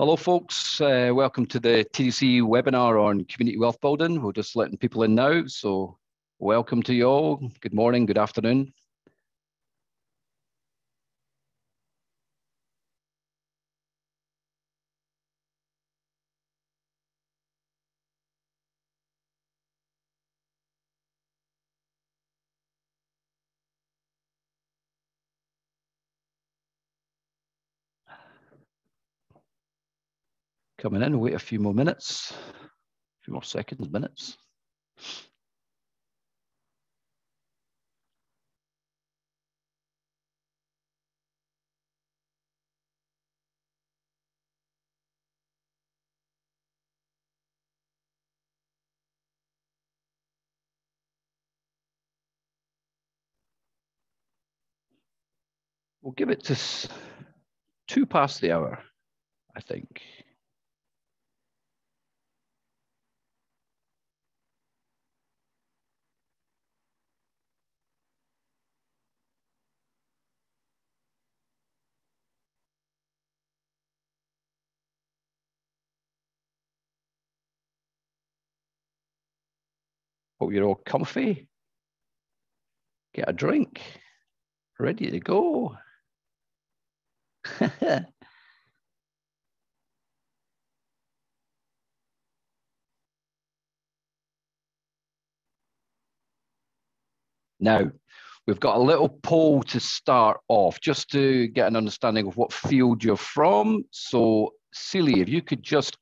Hello, folks. Uh, welcome to the TDC webinar on community wealth building. We're just letting people in now, so welcome to you all. Good morning, good afternoon. Coming in. Wait a few more minutes, a few more seconds, minutes. We'll give it to two past the hour, I think. Hope you're all comfy. Get a drink. Ready to go. now, we've got a little poll to start off just to get an understanding of what field you're from. So, Celie, if you could just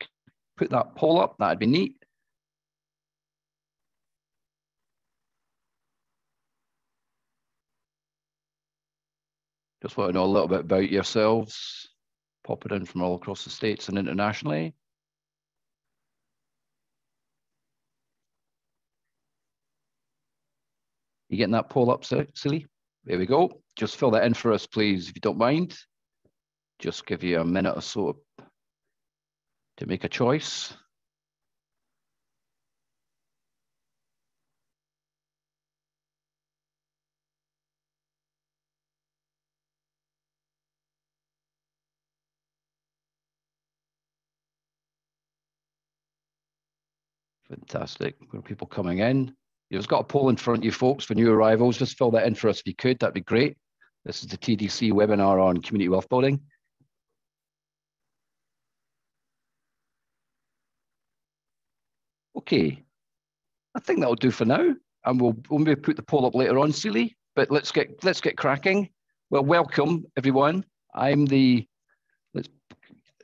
put that poll up, that'd be neat. Just want to know a little bit about yourselves, pop it in from all across the States and internationally. You getting that poll up, Silly? There we go. Just fill that in for us, please, if you don't mind. Just give you a minute or so to make a choice. Fantastic. Got people coming in. You've got a poll in front of you folks for new arrivals. Just fill that in for us if you could. That'd be great. This is the TDC webinar on community wealth building. Okay, I think that'll do for now. And we'll, we'll maybe put the poll up later on, Celie. But let's get let's get cracking. Well, welcome everyone. I'm the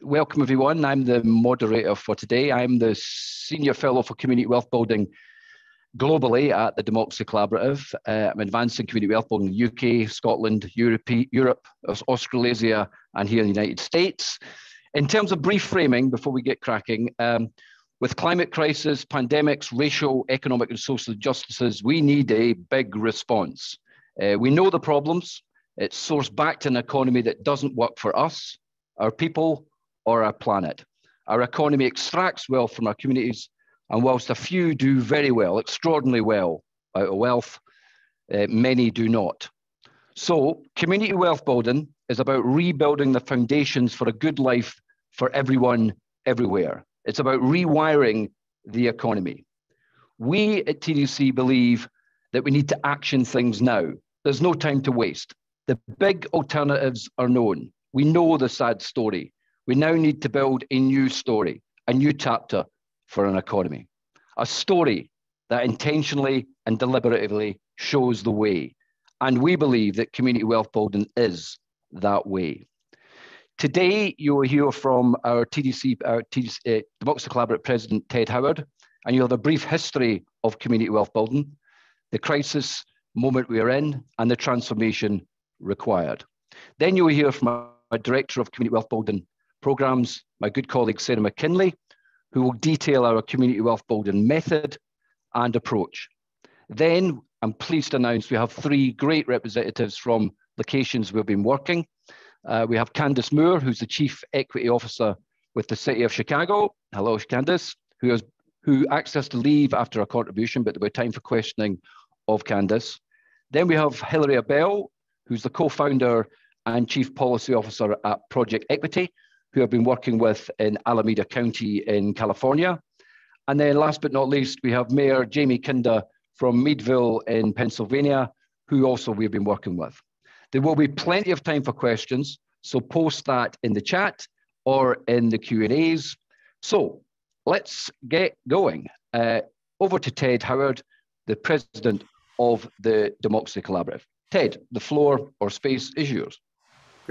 welcome everyone. I'm the moderator for today. I'm the Senior Fellow for Community Wealth Building globally at the Democracy Collaborative. Uh, I'm advancing community wealth building in the UK, Scotland, Europe, Europe, Australasia, and here in the United States. In terms of brief framing, before we get cracking, um, with climate crisis, pandemics, racial, economic, and social injustices, we need a big response. Uh, we know the problems. It's sourced back to an economy that doesn't work for us, our people, or our planet. Our economy extracts wealth from our communities, and whilst a few do very well, extraordinarily well out of wealth, uh, many do not. So, community wealth building is about rebuilding the foundations for a good life for everyone, everywhere. It's about rewiring the economy. We at TDC believe that we need to action things now. There's no time to waste. The big alternatives are known. We know the sad story. We now need to build a new story, a new chapter for an economy, a story that intentionally and deliberately shows the way. And we believe that community wealth building is that way. Today, you will hear from our TDC, our TDC, uh, Democracy Collaborative President, Ted Howard, and you'll have a brief history of community wealth building, the crisis moment we are in, and the transformation required. Then you will hear from our Director of Community Wealth Building, programs, my good colleague Sarah McKinley, who will detail our community wealth building method and approach. Then I'm pleased to announce we have three great representatives from locations we've been working. Uh, we have Candace Moore, who's the Chief Equity Officer with the City of Chicago. Hello, Candace, who, has, who asked us to leave after a contribution, but there was time for questioning of Candace. Then we have Hilary Abell, who's the co-founder and Chief Policy Officer at Project Equity, who I've been working with in Alameda County in California. And then last but not least, we have Mayor Jaime Kinder from Meadville in Pennsylvania, who also we've been working with. There will be plenty of time for questions, so post that in the chat or in the Q&As. So let's get going. Uh, over to Ted Howard, the president of the Democracy Collaborative. Ted, the floor or space is yours.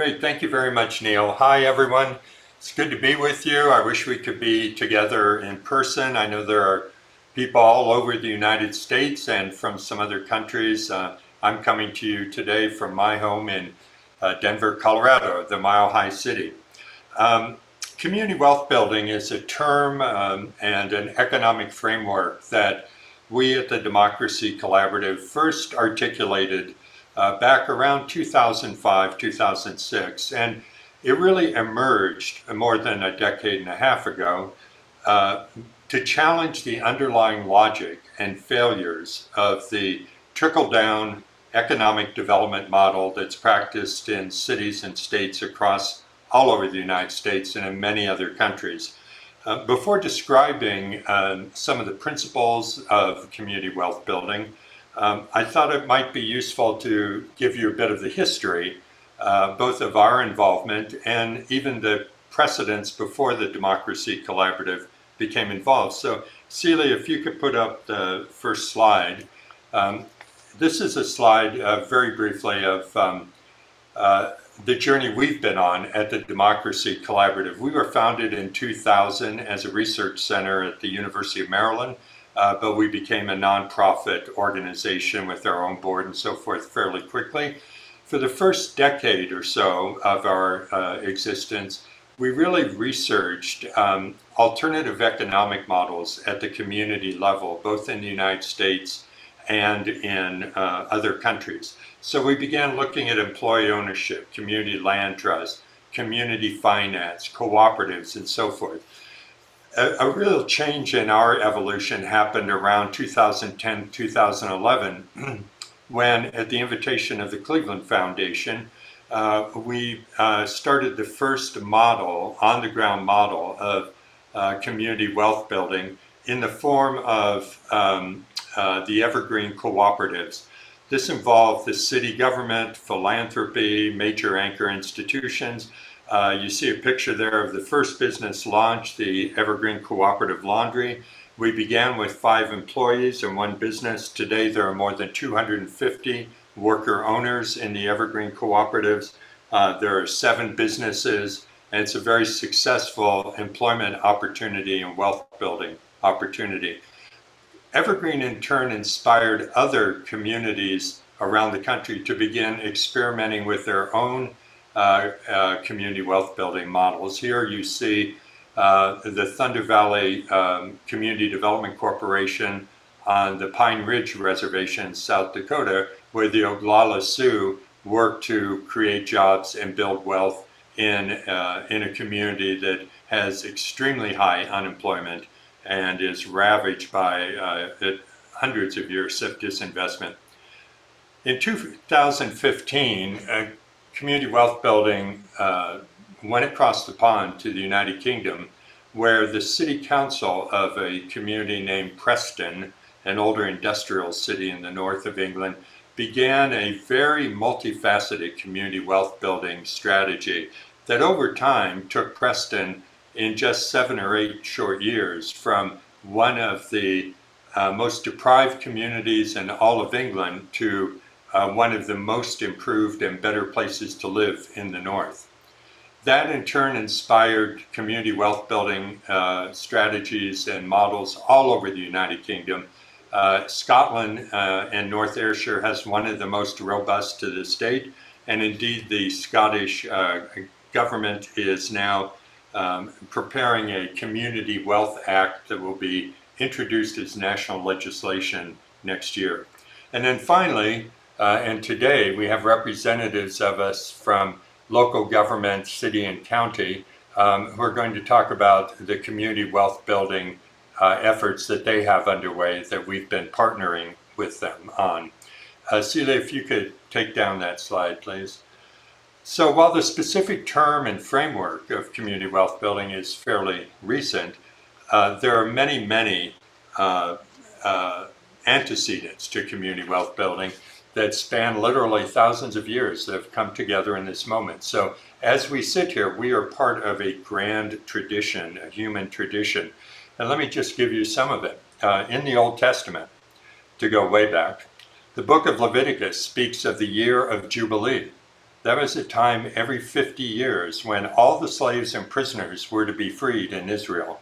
Great, thank you very much, Neil. Hi, everyone. It's good to be with you. I wish we could be together in person. I know there are people all over the United States and from some other countries. Uh, I'm coming to you today from my home in uh, Denver, Colorado, the Mile High City. Um, community wealth building is a term um, and an economic framework that we at the Democracy Collaborative first articulated uh, back around 2005, 2006. And it really emerged more than a decade and a half ago uh, to challenge the underlying logic and failures of the trickle down economic development model that's practiced in cities and states across all over the United States and in many other countries. Uh, before describing um, some of the principles of community wealth building, um, I thought it might be useful to give you a bit of the history, uh, both of our involvement and even the precedents before the Democracy Collaborative became involved. So, Celia, if you could put up the first slide. Um, this is a slide, uh, very briefly, of um, uh, the journey we've been on at the Democracy Collaborative. We were founded in 2000 as a research center at the University of Maryland, uh, but we became a nonprofit organization with our own board and so forth fairly quickly. For the first decade or so of our uh, existence, we really researched um, alternative economic models at the community level, both in the United States and in uh, other countries. So we began looking at employee ownership, community land trust, community finance, cooperatives, and so forth. A, a real change in our evolution happened around 2010 2011 when, at the invitation of the Cleveland Foundation, uh, we uh, started the first model, on the ground model of uh, community wealth building in the form of um, uh, the Evergreen Cooperatives. This involved the city government, philanthropy, major anchor institutions. Uh, you see a picture there of the first business launch, the Evergreen Cooperative Laundry. We began with five employees and one business. Today there are more than 250 worker owners in the Evergreen Cooperatives. Uh, there are seven businesses and it's a very successful employment opportunity and wealth building opportunity. Evergreen in turn inspired other communities around the country to begin experimenting with their own community wealth building models. Here you see uh, the Thunder Valley um, Community Development Corporation on the Pine Ridge Reservation, in South Dakota, where the Oglala Sioux work to create jobs and build wealth in, uh, in a community that has extremely high unemployment and is ravaged by uh, hundreds of years of disinvestment. In 2015, community wealth building uh, went across the pond to the United Kingdom, where the city council of a community named Preston, an older industrial city in the north of England, began a very multifaceted community wealth building strategy that over time took Preston in just seven or eight short years from one of the uh, most deprived communities in all of England to uh, one of the most improved and better places to live in the north. That in turn inspired community wealth building uh, strategies and models all over the United Kingdom. Uh, Scotland uh, and North Ayrshire has one of the most robust to this date, and indeed the Scottish uh, government is now um, preparing a Community Wealth Act that will be introduced as national legislation next year. And then finally, uh, and today we have representatives of us from local government, city and county, um, who are going to talk about the community wealth building uh, efforts that they have underway that we've been partnering with them on. Uh, Celia, if you could take down that slide, please. So while the specific term and framework of community wealth building is fairly recent, uh, there are many, many uh, uh, antecedents to community wealth building that span literally thousands of years that have come together in this moment. So as we sit here, we are part of a grand tradition, a human tradition. And let me just give you some of it. Uh, in the Old Testament, to go way back, the book of Leviticus speaks of the year of Jubilee. That was a time every 50 years when all the slaves and prisoners were to be freed in Israel,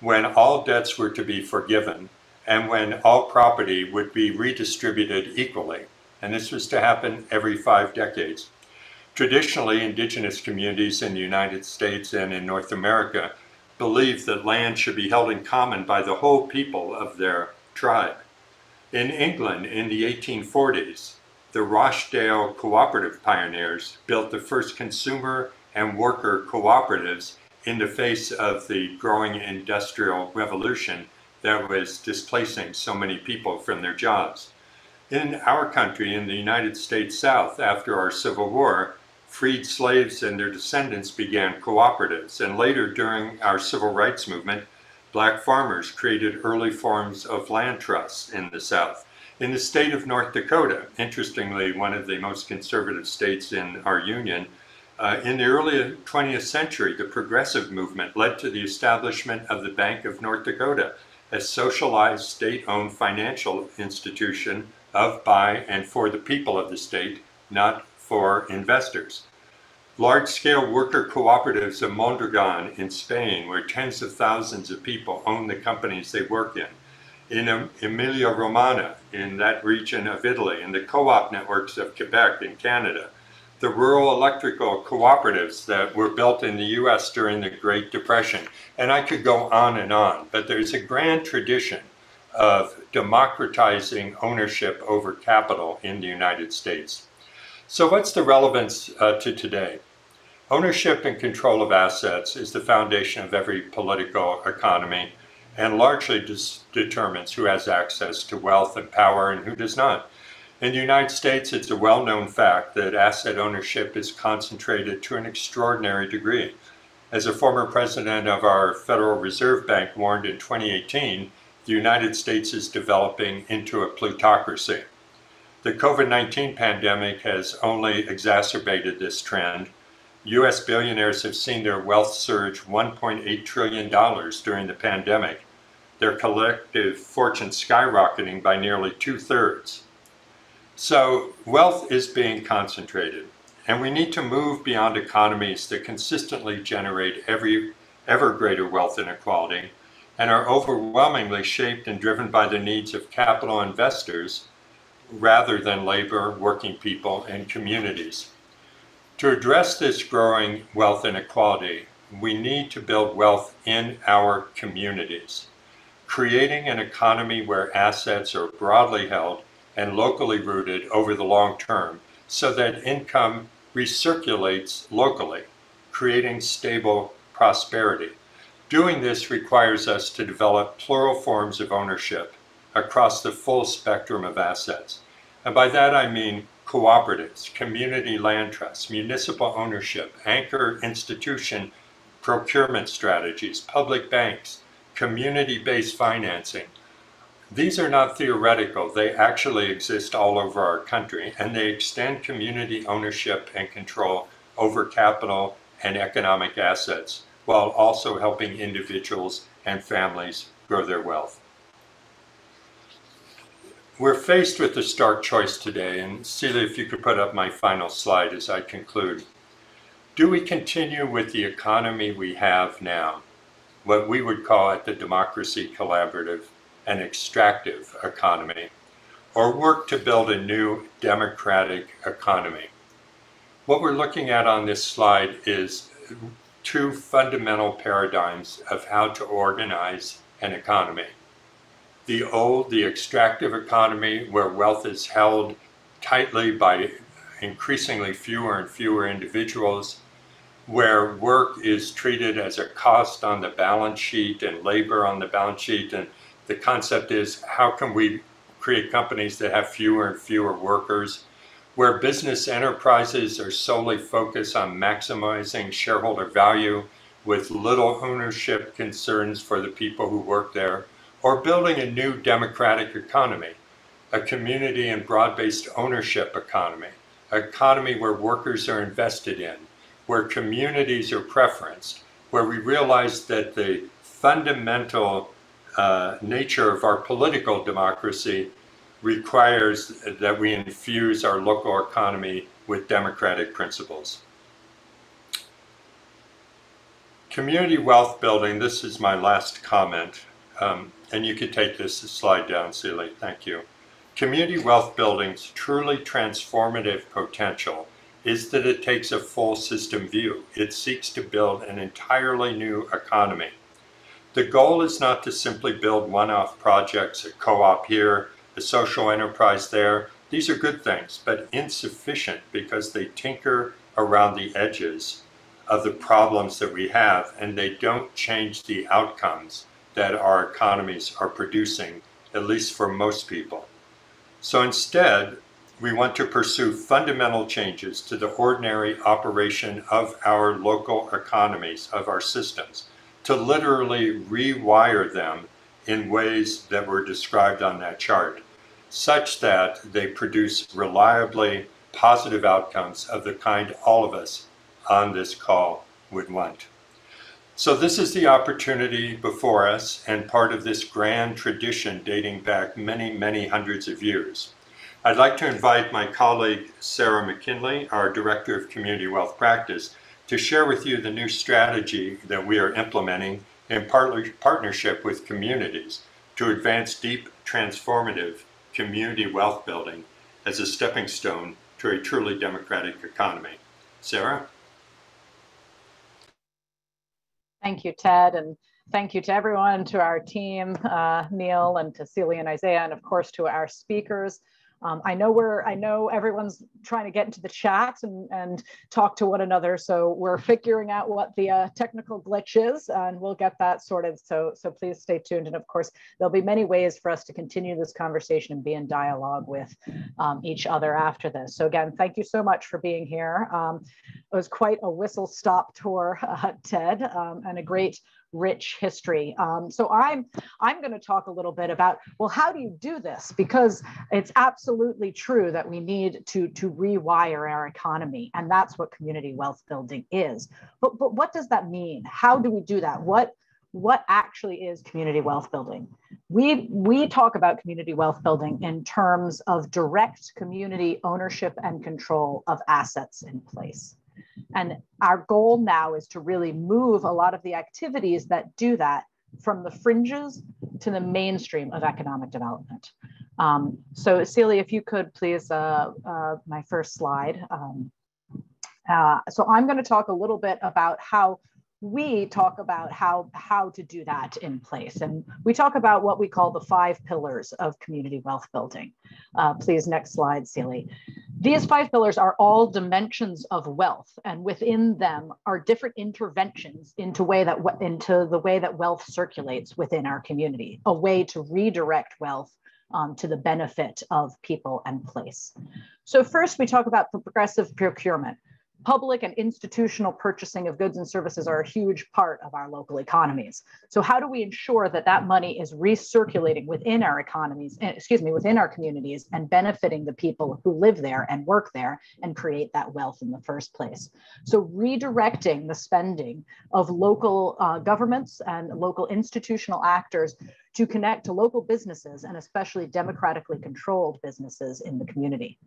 when all debts were to be forgiven, and when all property would be redistributed equally. And this was to happen every five decades. Traditionally, indigenous communities in the United States and in North America believed that land should be held in common by the whole people of their tribe. In England in the 1840s, the Rochdale cooperative pioneers built the first consumer and worker cooperatives in the face of the growing industrial revolution that was displacing so many people from their jobs. In our country, in the United States South, after our Civil War, freed slaves and their descendants began cooperatives. And later, during our civil rights movement, black farmers created early forms of land trusts in the South. In the state of North Dakota, interestingly, one of the most conservative states in our union, uh, in the early 20th century, the progressive movement led to the establishment of the Bank of North Dakota, a socialized state-owned financial institution of, by, and for the people of the state, not for investors. Large-scale worker cooperatives of Mondragon in Spain, where tens of thousands of people own the companies they work in. In Emilia-Romagna, in that region of Italy, and the co-op networks of Quebec in Canada. The rural electrical cooperatives that were built in the US during the Great Depression. And I could go on and on, but there's a grand tradition of democratizing ownership over capital in the United States. So what's the relevance uh, to today? Ownership and control of assets is the foundation of every political economy and largely determines who has access to wealth and power and who does not. In the United States, it's a well-known fact that asset ownership is concentrated to an extraordinary degree. As a former president of our Federal Reserve Bank warned in 2018, the United States is developing into a plutocracy. The COVID-19 pandemic has only exacerbated this trend. U.S. billionaires have seen their wealth surge $1.8 trillion during the pandemic, their collective fortune skyrocketing by nearly two-thirds. So wealth is being concentrated, and we need to move beyond economies that consistently generate every, ever greater wealth inequality and are overwhelmingly shaped and driven by the needs of capital investors rather than labor, working people, and communities. To address this growing wealth inequality, we need to build wealth in our communities, creating an economy where assets are broadly held and locally rooted over the long term so that income recirculates locally, creating stable prosperity. Doing this requires us to develop plural forms of ownership across the full spectrum of assets. And by that I mean cooperatives, community land trusts, municipal ownership, anchor institution procurement strategies, public banks, community-based financing. These are not theoretical, they actually exist all over our country and they extend community ownership and control over capital and economic assets while also helping individuals and families grow their wealth. We're faced with a stark choice today, and Celia, if you could put up my final slide as I conclude. Do we continue with the economy we have now, what we would call at the Democracy Collaborative an extractive economy, or work to build a new democratic economy? What we're looking at on this slide is two fundamental paradigms of how to organize an economy. The old, the extractive economy, where wealth is held tightly by increasingly fewer and fewer individuals, where work is treated as a cost on the balance sheet and labor on the balance sheet. And the concept is how can we create companies that have fewer and fewer workers where business enterprises are solely focused on maximizing shareholder value with little ownership concerns for the people who work there, or building a new democratic economy, a community and broad-based ownership economy, an economy where workers are invested in, where communities are preferenced, where we realize that the fundamental uh, nature of our political democracy requires that we infuse our local economy with democratic principles. Community wealth building, this is my last comment, um, and you could take this slide down, Celie, thank you. Community wealth building's truly transformative potential is that it takes a full system view. It seeks to build an entirely new economy. The goal is not to simply build one-off projects, a co-op here, the social enterprise there. These are good things, but insufficient because they tinker around the edges of the problems that we have and they don't change the outcomes that our economies are producing, at least for most people. So instead, we want to pursue fundamental changes to the ordinary operation of our local economies, of our systems, to literally rewire them in ways that were described on that chart such that they produce reliably positive outcomes of the kind all of us on this call would want. So this is the opportunity before us and part of this grand tradition dating back many, many hundreds of years. I'd like to invite my colleague Sarah McKinley, our Director of Community Wealth Practice, to share with you the new strategy that we are implementing in partnership with communities to advance deep transformative community wealth building as a stepping stone to a truly democratic economy. Sarah? Thank you, Ted, and thank you to everyone, to our team, uh, Neil, and to Celia and Isaiah, and of course to our speakers. Um, I know we're, I know everyone's trying to get into the chat and, and talk to one another. So we're figuring out what the uh, technical glitch is and we'll get that sorted. So, so please stay tuned. And of course, there'll be many ways for us to continue this conversation and be in dialogue with um, each other after this. So again, thank you so much for being here. Um, it was quite a whistle stop tour, uh, Ted, um, and a great rich history. Um, so I'm I'm going to talk a little bit about well, how do you do this? Because it's absolutely true that we need to to rewire our economy, and that's what community wealth building is. But but what does that mean? How do we do that? What what actually is community wealth building? We, we talk about community wealth building in terms of direct community ownership and control of assets in place. And our goal now is to really move a lot of the activities that do that from the fringes to the mainstream of economic development. Um, so Celia, if you could please, uh, uh, my first slide. Um, uh, so I'm gonna talk a little bit about how we talk about how, how to do that in place. And we talk about what we call the five pillars of community wealth building. Uh, please, next slide, Celia. These five pillars are all dimensions of wealth, and within them are different interventions into way that into the way that wealth circulates within our community, a way to redirect wealth um, to the benefit of people and place. So first, we talk about progressive procurement public and institutional purchasing of goods and services are a huge part of our local economies. So how do we ensure that that money is recirculating within our economies, eh, excuse me, within our communities and benefiting the people who live there and work there and create that wealth in the first place? So redirecting the spending of local uh, governments and local institutional actors to connect to local businesses and especially democratically controlled businesses in the community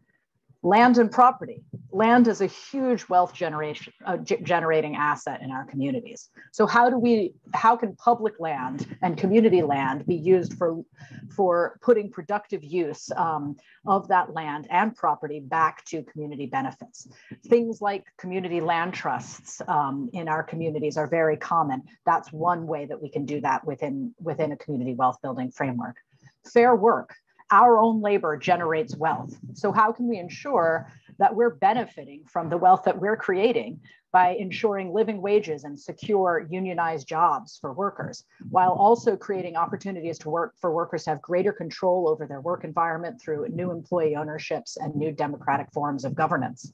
land and property. Land is a huge wealth generation, uh, generating asset in our communities. So how do we, how can public land and community land be used for, for putting productive use um, of that land and property back to community benefits? Things like community land trusts um, in our communities are very common. That's one way that we can do that within, within a community wealth building framework. Fair work our own labor generates wealth. So how can we ensure that we're benefiting from the wealth that we're creating by ensuring living wages and secure unionized jobs for workers, while also creating opportunities to work for workers to have greater control over their work environment through new employee ownerships and new democratic forms of governance.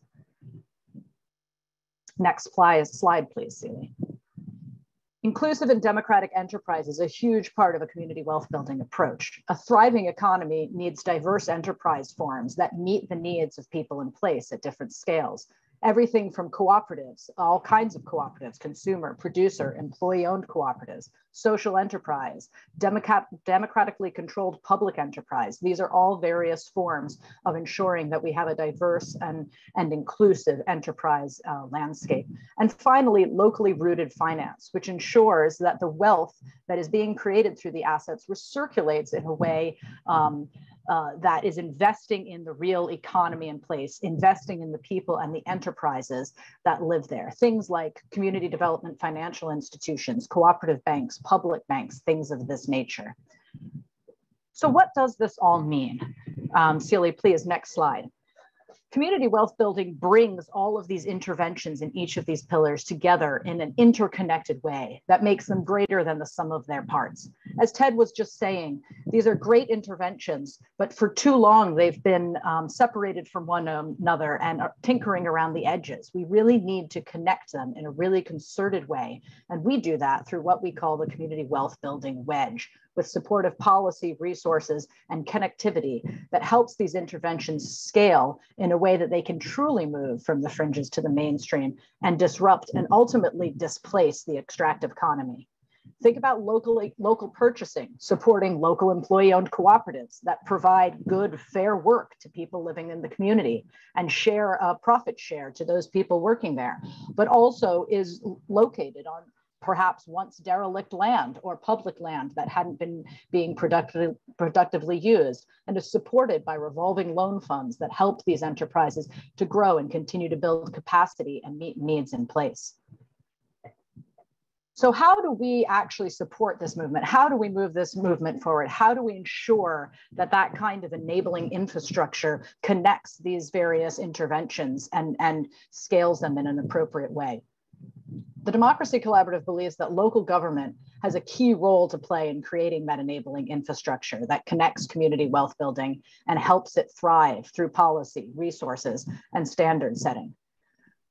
Next slide, please, Celie. Inclusive and democratic enterprise is a huge part of a community wealth building approach. A thriving economy needs diverse enterprise forms that meet the needs of people in place at different scales everything from cooperatives, all kinds of cooperatives, consumer, producer, employee-owned cooperatives, social enterprise, democrat democratically controlled public enterprise. These are all various forms of ensuring that we have a diverse and, and inclusive enterprise uh, landscape. And finally, locally rooted finance, which ensures that the wealth that is being created through the assets recirculates in a way um, uh, that is investing in the real economy in place, investing in the people and the enterprises that live there. Things like community development financial institutions, cooperative banks, public banks, things of this nature. So what does this all mean? Um, Celie, please, next slide. Community wealth building brings all of these interventions in each of these pillars together in an interconnected way that makes them greater than the sum of their parts. As Ted was just saying, these are great interventions, but for too long they've been um, separated from one another and tinkering around the edges. We really need to connect them in a really concerted way. And we do that through what we call the community wealth building wedge, with supportive policy, resources, and connectivity that helps these interventions scale in a way that they can truly move from the fringes to the mainstream and disrupt and ultimately displace the extractive economy. Think about local, local purchasing, supporting local employee owned cooperatives that provide good, fair work to people living in the community and share a profit share to those people working there, but also is located on perhaps once derelict land or public land that hadn't been being productively, used and is supported by revolving loan funds that help these enterprises to grow and continue to build capacity and meet needs in place. So how do we actually support this movement? How do we move this movement forward? How do we ensure that that kind of enabling infrastructure connects these various interventions and, and scales them in an appropriate way? The Democracy Collaborative believes that local government has a key role to play in creating that enabling infrastructure that connects community wealth building and helps it thrive through policy, resources, and standard setting.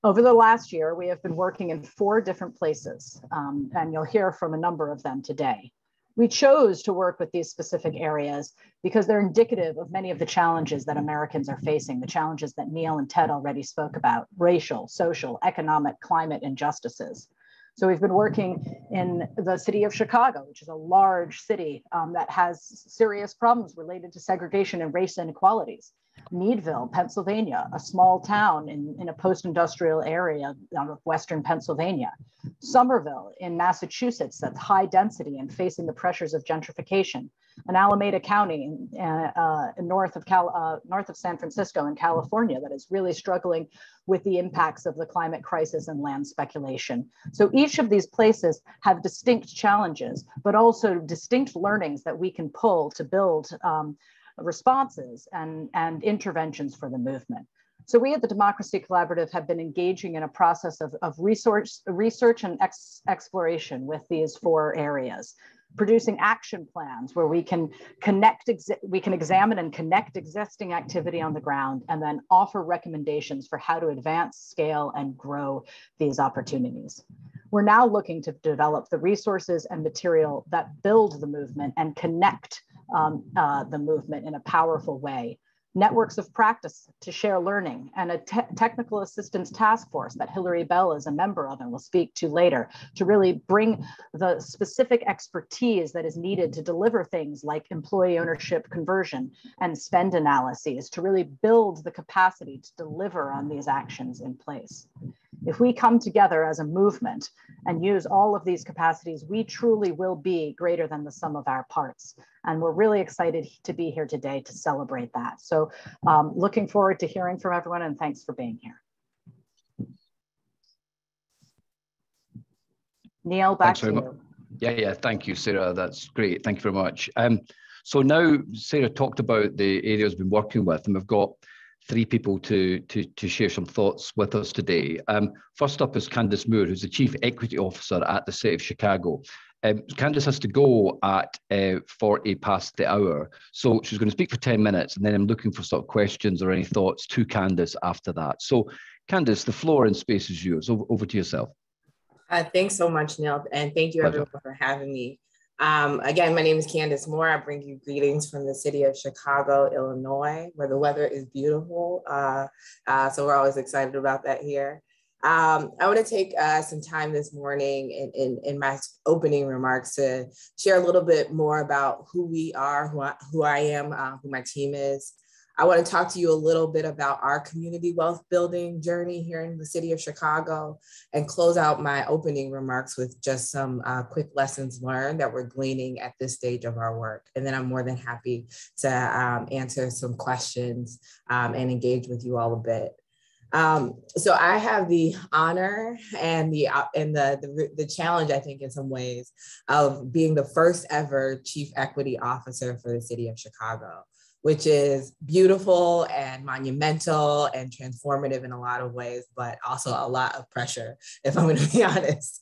Over the last year, we have been working in four different places, um, and you'll hear from a number of them today. We chose to work with these specific areas because they're indicative of many of the challenges that Americans are facing, the challenges that Neil and Ted already spoke about, racial, social, economic, climate injustices. So we've been working in the city of Chicago, which is a large city um, that has serious problems related to segregation and race inequalities. Meadville, Pennsylvania, a small town in, in a post-industrial area of Western Pennsylvania. Somerville in Massachusetts, that's high density and facing the pressures of gentrification and Alameda County uh, uh, north of Cal, uh, north of San Francisco in California that is really struggling with the impacts of the climate crisis and land speculation. So each of these places have distinct challenges, but also distinct learnings that we can pull to build um, responses and, and interventions for the movement. So we at the Democracy Collaborative have been engaging in a process of, of research, research and ex exploration with these four areas producing action plans where we can connect, we can examine and connect existing activity on the ground and then offer recommendations for how to advance, scale, and grow these opportunities. We're now looking to develop the resources and material that build the movement and connect um, uh, the movement in a powerful way networks of practice to share learning, and a te technical assistance task force that Hilary Abell is a member of and will speak to later to really bring the specific expertise that is needed to deliver things like employee ownership conversion and spend analyses to really build the capacity to deliver on these actions in place. If we come together as a movement and use all of these capacities, we truly will be greater than the sum of our parts. And we're really excited to be here today to celebrate that. So um, looking forward to hearing from everyone and thanks for being here. Neil, back to you. Much. Yeah, yeah, thank you, Sarah. That's great. Thank you very much. Um, so now Sarah talked about the areas we've been working with, and we've got three people to, to, to share some thoughts with us today. Um, first up is Candace Moore, who's the Chief Equity Officer at the City of Chicago. Um, Candace has to go at uh, 40 past the hour. So she's going to speak for 10 minutes and then I'm looking for sort of questions or any thoughts to Candace after that. So Candace, the floor and space is yours. Over, over to yourself. Uh, thanks so much, Neil. And thank you Pleasure. everyone for having me. Um, again, my name is Candace Moore. I bring you greetings from the city of Chicago, Illinois, where the weather is beautiful. Uh, uh, so we're always excited about that here. Um, I want to take uh, some time this morning in, in, in, my opening remarks to share a little bit more about who we are, who I, who I am, uh, who my team is, I want to talk to you a little bit about our community wealth building journey here in the city of Chicago and close out my opening remarks with just some uh, quick lessons learned that we're gleaning at this stage of our work. And then I'm more than happy to um, answer some questions um, and engage with you all a bit. Um, so I have the honor and the uh, and the, the, the challenge, I think, in some ways, of being the first ever chief equity officer for the city of Chicago which is beautiful and monumental and transformative in a lot of ways, but also a lot of pressure, if I'm going to be honest.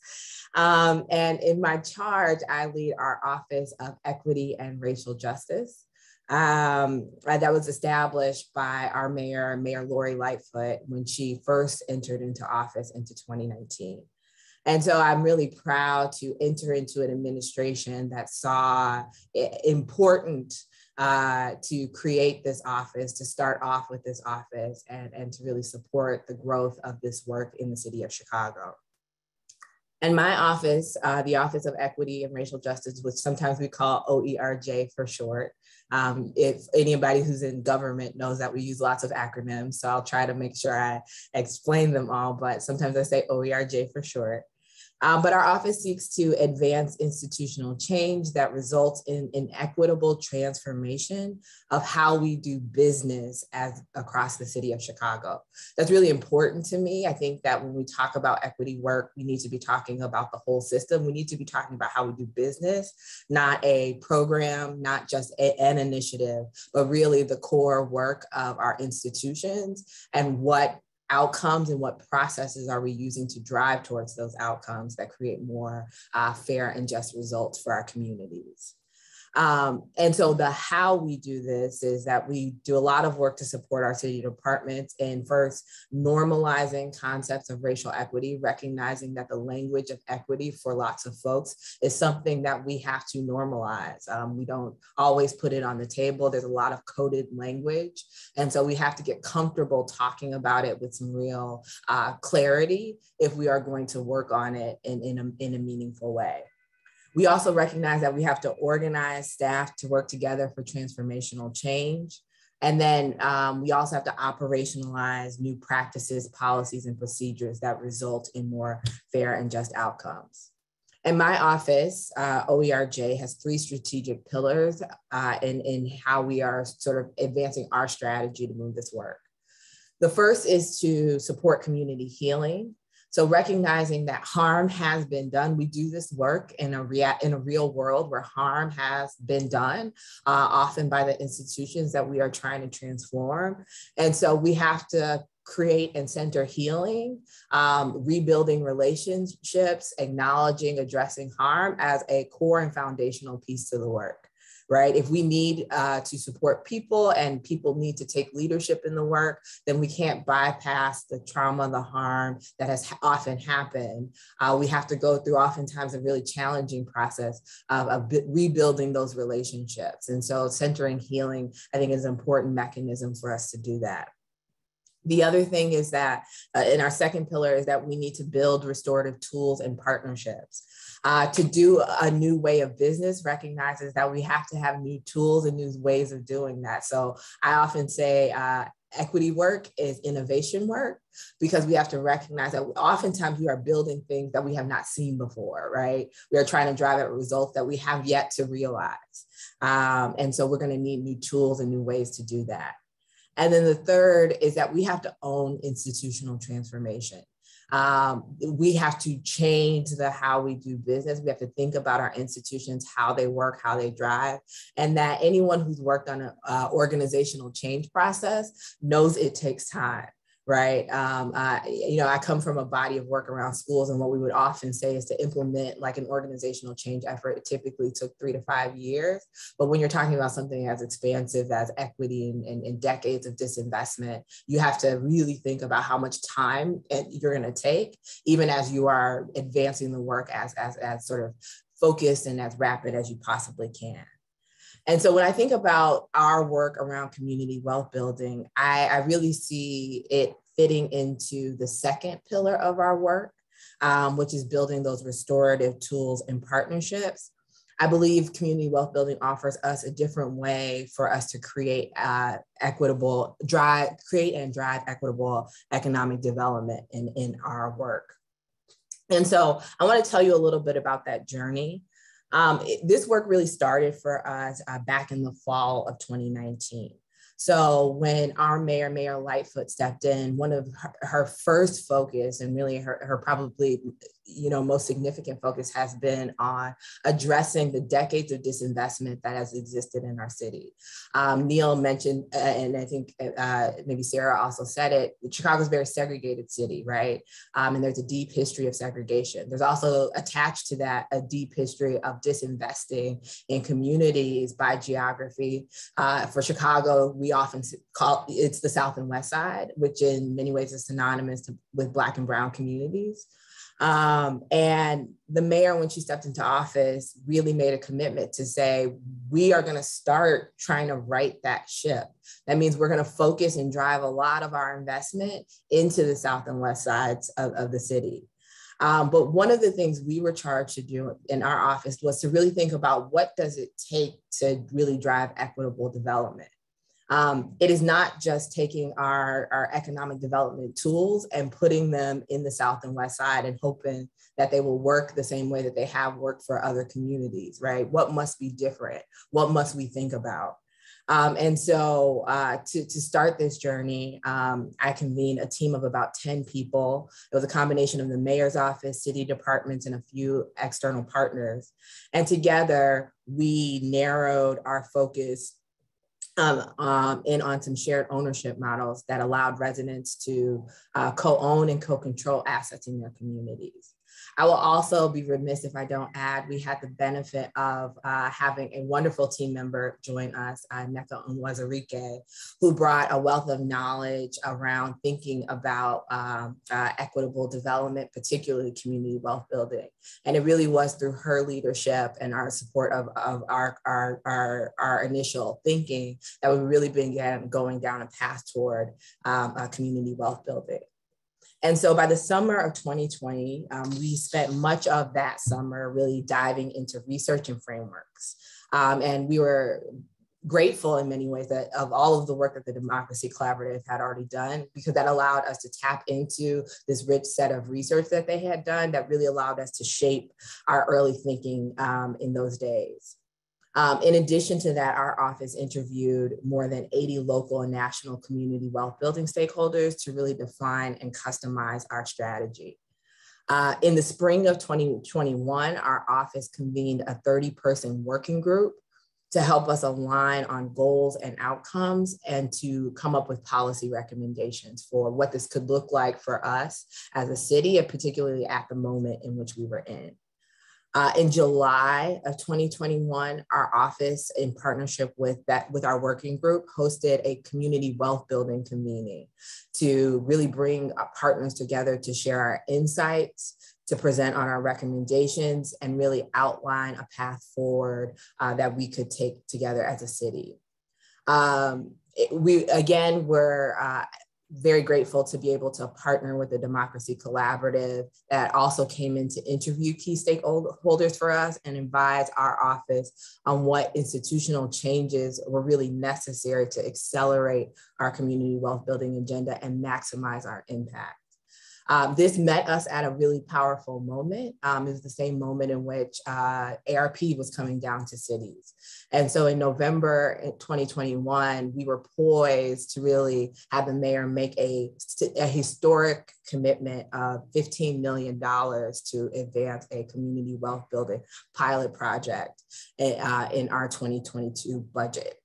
Um, and in my charge, I lead our Office of Equity and Racial Justice. Um, that was established by our mayor, Mayor Lori Lightfoot, when she first entered into office into 2019. And so I'm really proud to enter into an administration that saw important uh, to create this office, to start off with this office, and, and to really support the growth of this work in the city of Chicago. And my office, uh, the Office of Equity and Racial Justice, which sometimes we call OERJ for short. Um, if anybody who's in government knows that we use lots of acronyms, so I'll try to make sure I explain them all, but sometimes I say OERJ for short. Um, but our office seeks to advance institutional change that results in an equitable transformation of how we do business as across the city of Chicago. That's really important to me. I think that when we talk about equity work, we need to be talking about the whole system. We need to be talking about how we do business, not a program, not just a, an initiative, but really the core work of our institutions and what outcomes and what processes are we using to drive towards those outcomes that create more uh, fair and just results for our communities. Um, and so the how we do this is that we do a lot of work to support our city departments in first normalizing concepts of racial equity, recognizing that the language of equity for lots of folks is something that we have to normalize. Um, we don't always put it on the table. There's a lot of coded language. And so we have to get comfortable talking about it with some real uh, clarity if we are going to work on it in, in, a, in a meaningful way. We also recognize that we have to organize staff to work together for transformational change. And then um, we also have to operationalize new practices, policies, and procedures that result in more fair and just outcomes. In my office, uh, OERJ has three strategic pillars uh, in, in how we are sort of advancing our strategy to move this work. The first is to support community healing. So recognizing that harm has been done, we do this work in a rea- in a real world where harm has been done, uh, often by the institutions that we are trying to transform. And so we have to create and center healing, um, rebuilding relationships, acknowledging, addressing harm as a core and foundational piece to the work right? If we need uh, to support people and people need to take leadership in the work, then we can't bypass the trauma, the harm that has often happened. Uh, we have to go through oftentimes a really challenging process of, of rebuilding those relationships. And so centering healing, I think is an important mechanism for us to do that. The other thing is that uh, in our second pillar is that we need to build restorative tools and partnerships. Uh, to do a new way of business recognizes that we have to have new tools and new ways of doing that. So I often say uh, equity work is innovation work because we have to recognize that oftentimes we are building things that we have not seen before, right? We are trying to drive at results that we have yet to realize. Um, and so we're going to need new tools and new ways to do that. And then the third is that we have to own institutional transformation. Um, we have to change the how we do business. We have to think about our institutions, how they work, how they drive, and that anyone who's worked on an organizational change process knows it takes time right? Um, I, you know, I come from a body of work around schools, and what we would often say is to implement like an organizational change effort, it typically took three to five years. But when you're talking about something as expansive as equity and, and, and decades of disinvestment, you have to really think about how much time you're going to take, even as you are advancing the work as, as, as sort of focused and as rapid as you possibly can. And so when I think about our work around community wealth building, I, I really see it fitting into the second pillar of our work, um, which is building those restorative tools and partnerships. I believe community wealth building offers us a different way for us to create uh, equitable, drive, create and drive equitable economic development in, in our work. And so I want to tell you a little bit about that journey. Um, it, this work really started for us uh, back in the fall of 2019. So when our mayor, Mayor Lightfoot, stepped in, one of her, her first focus and really her, her probably you know most significant focus has been on addressing the decades of disinvestment that has existed in our city. Um, Neil mentioned, uh, and I think uh, maybe Sarah also said it. Chicago's a very segregated city, right? Um, and there's a deep history of segregation. There's also attached to that a deep history of disinvesting in communities by geography. Uh, for Chicago, we often call it's the South and West Side, which in many ways is synonymous to, with Black and Brown communities. Um, and the mayor, when she stepped into office, really made a commitment to say, we are going to start trying to right that ship. That means we're going to focus and drive a lot of our investment into the south and west sides of, of the city. Um, but one of the things we were charged to do in our office was to really think about what does it take to really drive equitable development. Um, it is not just taking our, our economic development tools and putting them in the South and West Side and hoping that they will work the same way that they have worked for other communities, right? What must be different? What must we think about? Um, and so uh, to, to start this journey, um, I convened a team of about 10 people. It was a combination of the mayor's office, city departments, and a few external partners. And together, we narrowed our focus um, um, and on some shared ownership models that allowed residents to uh, co-own and co-control assets in their communities. I will also be remiss if I don't add, we had the benefit of uh, having a wonderful team member join us, uh, Nneka Onwuzurike, who brought a wealth of knowledge around thinking about um, uh, equitable development, particularly community wealth building. And it really was through her leadership and our support of, of our, our, our, our initial thinking that we really began going down a path toward um, community wealth building. And so by the summer of 2020, um, we spent much of that summer really diving into research and frameworks. Um, and we were grateful in many ways that of all of the work that the Democracy Collaborative had already done, because that allowed us to tap into this rich set of research that they had done that really allowed us to shape our early thinking um, in those days. Um, in addition to that, our office interviewed more than 80 local and national community wealth building stakeholders to really define and customize our strategy. Uh, in the spring of 2021, our office convened a 30 person working group to help us align on goals and outcomes and to come up with policy recommendations for what this could look like for us as a city, and particularly at the moment in which we were in. Uh, in July of 2021, our office, in partnership with that with our working group, hosted a community wealth building convening to really bring partners together to share our insights, to present on our recommendations, and really outline a path forward uh, that we could take together as a city. Um, it, we again were uh, very grateful to be able to partner with the Democracy Collaborative that also came in to interview key stakeholders for us and advise our office on what institutional changes were really necessary to accelerate our community wealth building agenda and maximize our impact. Um, this met us at a really powerful moment. Um, it was the same moment in which uh, ARP was coming down to cities. And so in November 2021, we were poised to really have the mayor make a, a historic commitment of $15 million to advance a community wealth building pilot project uh, in our 2022 budget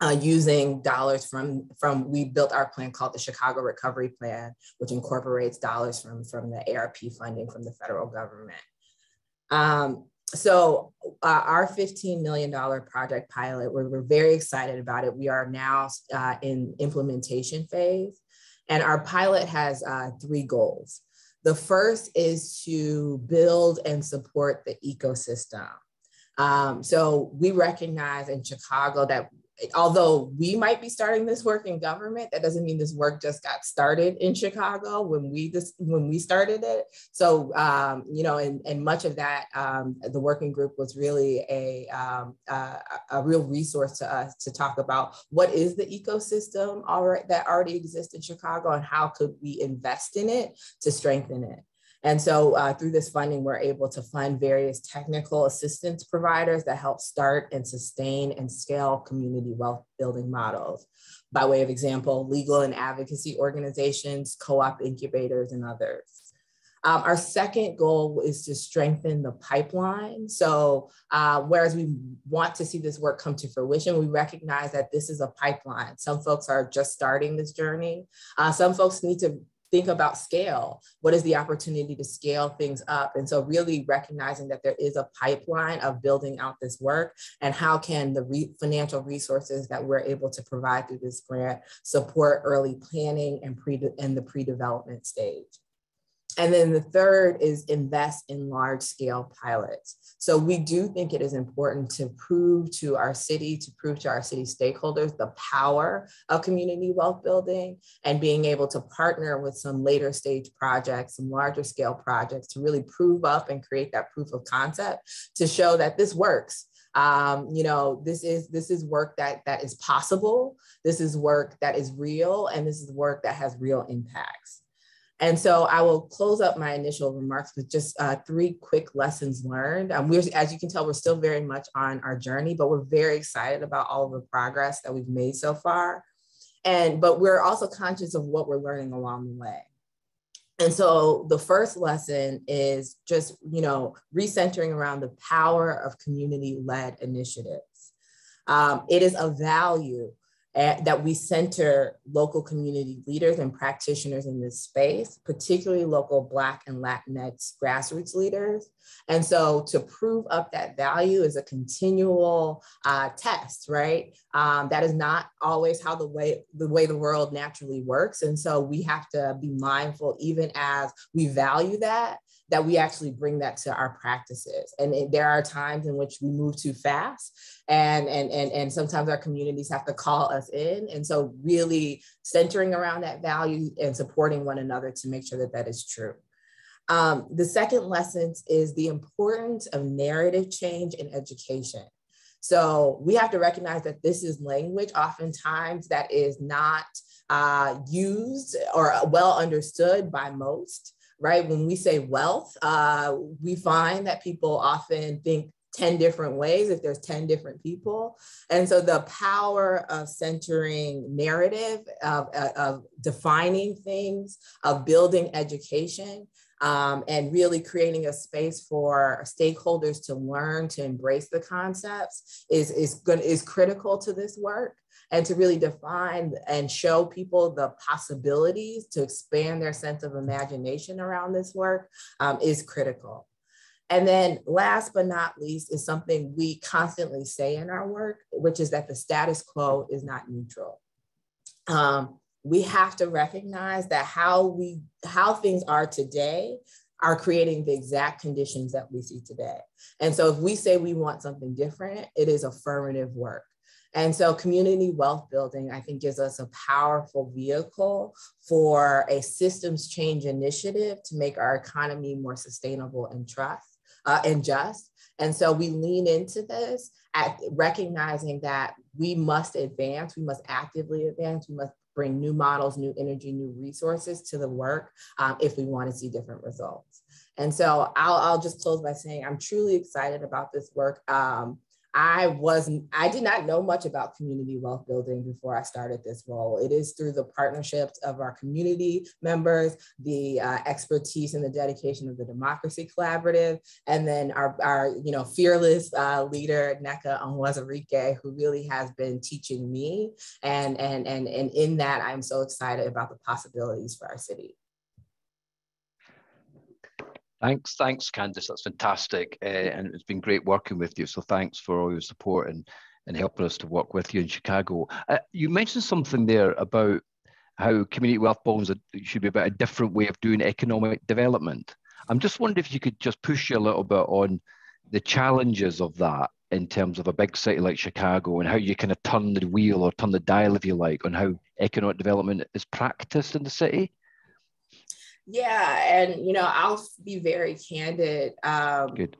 uh, using dollars from from we built our plan called the Chicago Recovery Plan, which incorporates dollars from from the ARP funding from the federal government. Um, so uh, our $15 million project pilot, we're, we're, very excited about it. We are now uh, in implementation phase, and our pilot has uh, three goals. The first is to build and support the ecosystem. Um, so we recognize in Chicago that although we might be starting this work in government, that doesn't mean this work just got started in Chicago when we this when we started it. So um, you know, and, and much of that, um, the working group was really a um, uh, a real resource to us to talk about what is the ecosystem already that already exists in Chicago and how could we invest in it to strengthen it. And so uh, through this funding, we're able to fund various technical assistance providers that help start and sustain and scale community wealth building models. By way of example, legal and advocacy organizations, co-op incubators, and others. Um, our second goal is to strengthen the pipeline. So, uh, whereas we want to see this work come to fruition, we recognize that this is a pipeline. Some folks are just starting this journey. Uh, some folks need to think about scale. What is the opportunity to scale things up? And so really recognizing that there is a pipeline of building out this work and how can the re financial resources that we're able to provide through this grant support early planning and, pre and the pre-development stage. And then the third is invest in large scale pilots. So we do think it is important to prove to our city, to prove to our city stakeholders the power of community wealth building and being able to partner with some later stage projects, some larger scale projects to really prove up and create that proof of concept to show that this works. Um, you know this is this is work that that is possible. This is work that is real and this is work that has real impacts and so I will close up my initial remarks with just uh, three quick lessons learned. Um, we're, as you can tell, we're still very much on our journey, but we're very excited about all of the progress that we've made so far. And, but we're also conscious of what we're learning along the way. And so the first lesson is just, you know, recentering around the power of community-led initiatives. Um, it is a value that we center local community leaders and practitioners in this space, particularly local Black and Latinx grassroots leaders. And so to prove up that value is a continual uh, test, right? Um, that is not always how the way the way the world naturally works. And so we have to be mindful, even as we value that, that we actually bring that to our practices. And it, there are times in which we move too fast and, and, and, and sometimes our communities have to call us in. And so really centering around that value and supporting one another to make sure that that is true. Um, the second lesson is the importance of narrative change in education. So we have to recognize that this is language oftentimes that is not uh, used or well understood by most right? When we say wealth, uh, we find that people often think 10 different ways if there's 10 different people. And so the power of centering narrative, of, of defining things, of building education, um, and really creating a space for stakeholders to learn to embrace the concepts is, is, good, is critical to this work and to really define and show people the possibilities to expand their sense of imagination around this work um, is critical. And then last but not least is something we constantly say in our work, which is that the status quo is not neutral. Um, we have to recognize that how we how things are today are creating the exact conditions that we see today. And so if we say we want something different, it is affirmative work. And so community wealth building, I think, gives us a powerful vehicle for a systems change initiative to make our economy more sustainable and trust uh, and just. And so we lean into this at recognizing that we must advance, we must actively advance, we must bring new models, new energy, new resources to the work um, if we want to see different results. And so I'll, I'll just close by saying I'm truly excited about this work. Um, I wasn't, I did not know much about community wealth building before I started this role. It is through the partnerships of our community members, the uh, expertise and the dedication of the Democracy Collaborative, and then our, our you know, fearless uh, leader, Nneka Onwuzurike, who really has been teaching me. And, and, and, and in that, I'm so excited about the possibilities for our city. Thanks, thanks, Candace. That's fantastic, uh, and it's been great working with you. So thanks for all your support and and helping us to work with you in Chicago. Uh, you mentioned something there about how community wealth bonds should be about a different way of doing economic development. I'm just wondering if you could just push you a little bit on the challenges of that in terms of a big city like Chicago and how you kind of turn the wheel or turn the dial, if you like, on how economic development is practiced in the city. Yeah, and you know, I'll be very candid. Um, Good.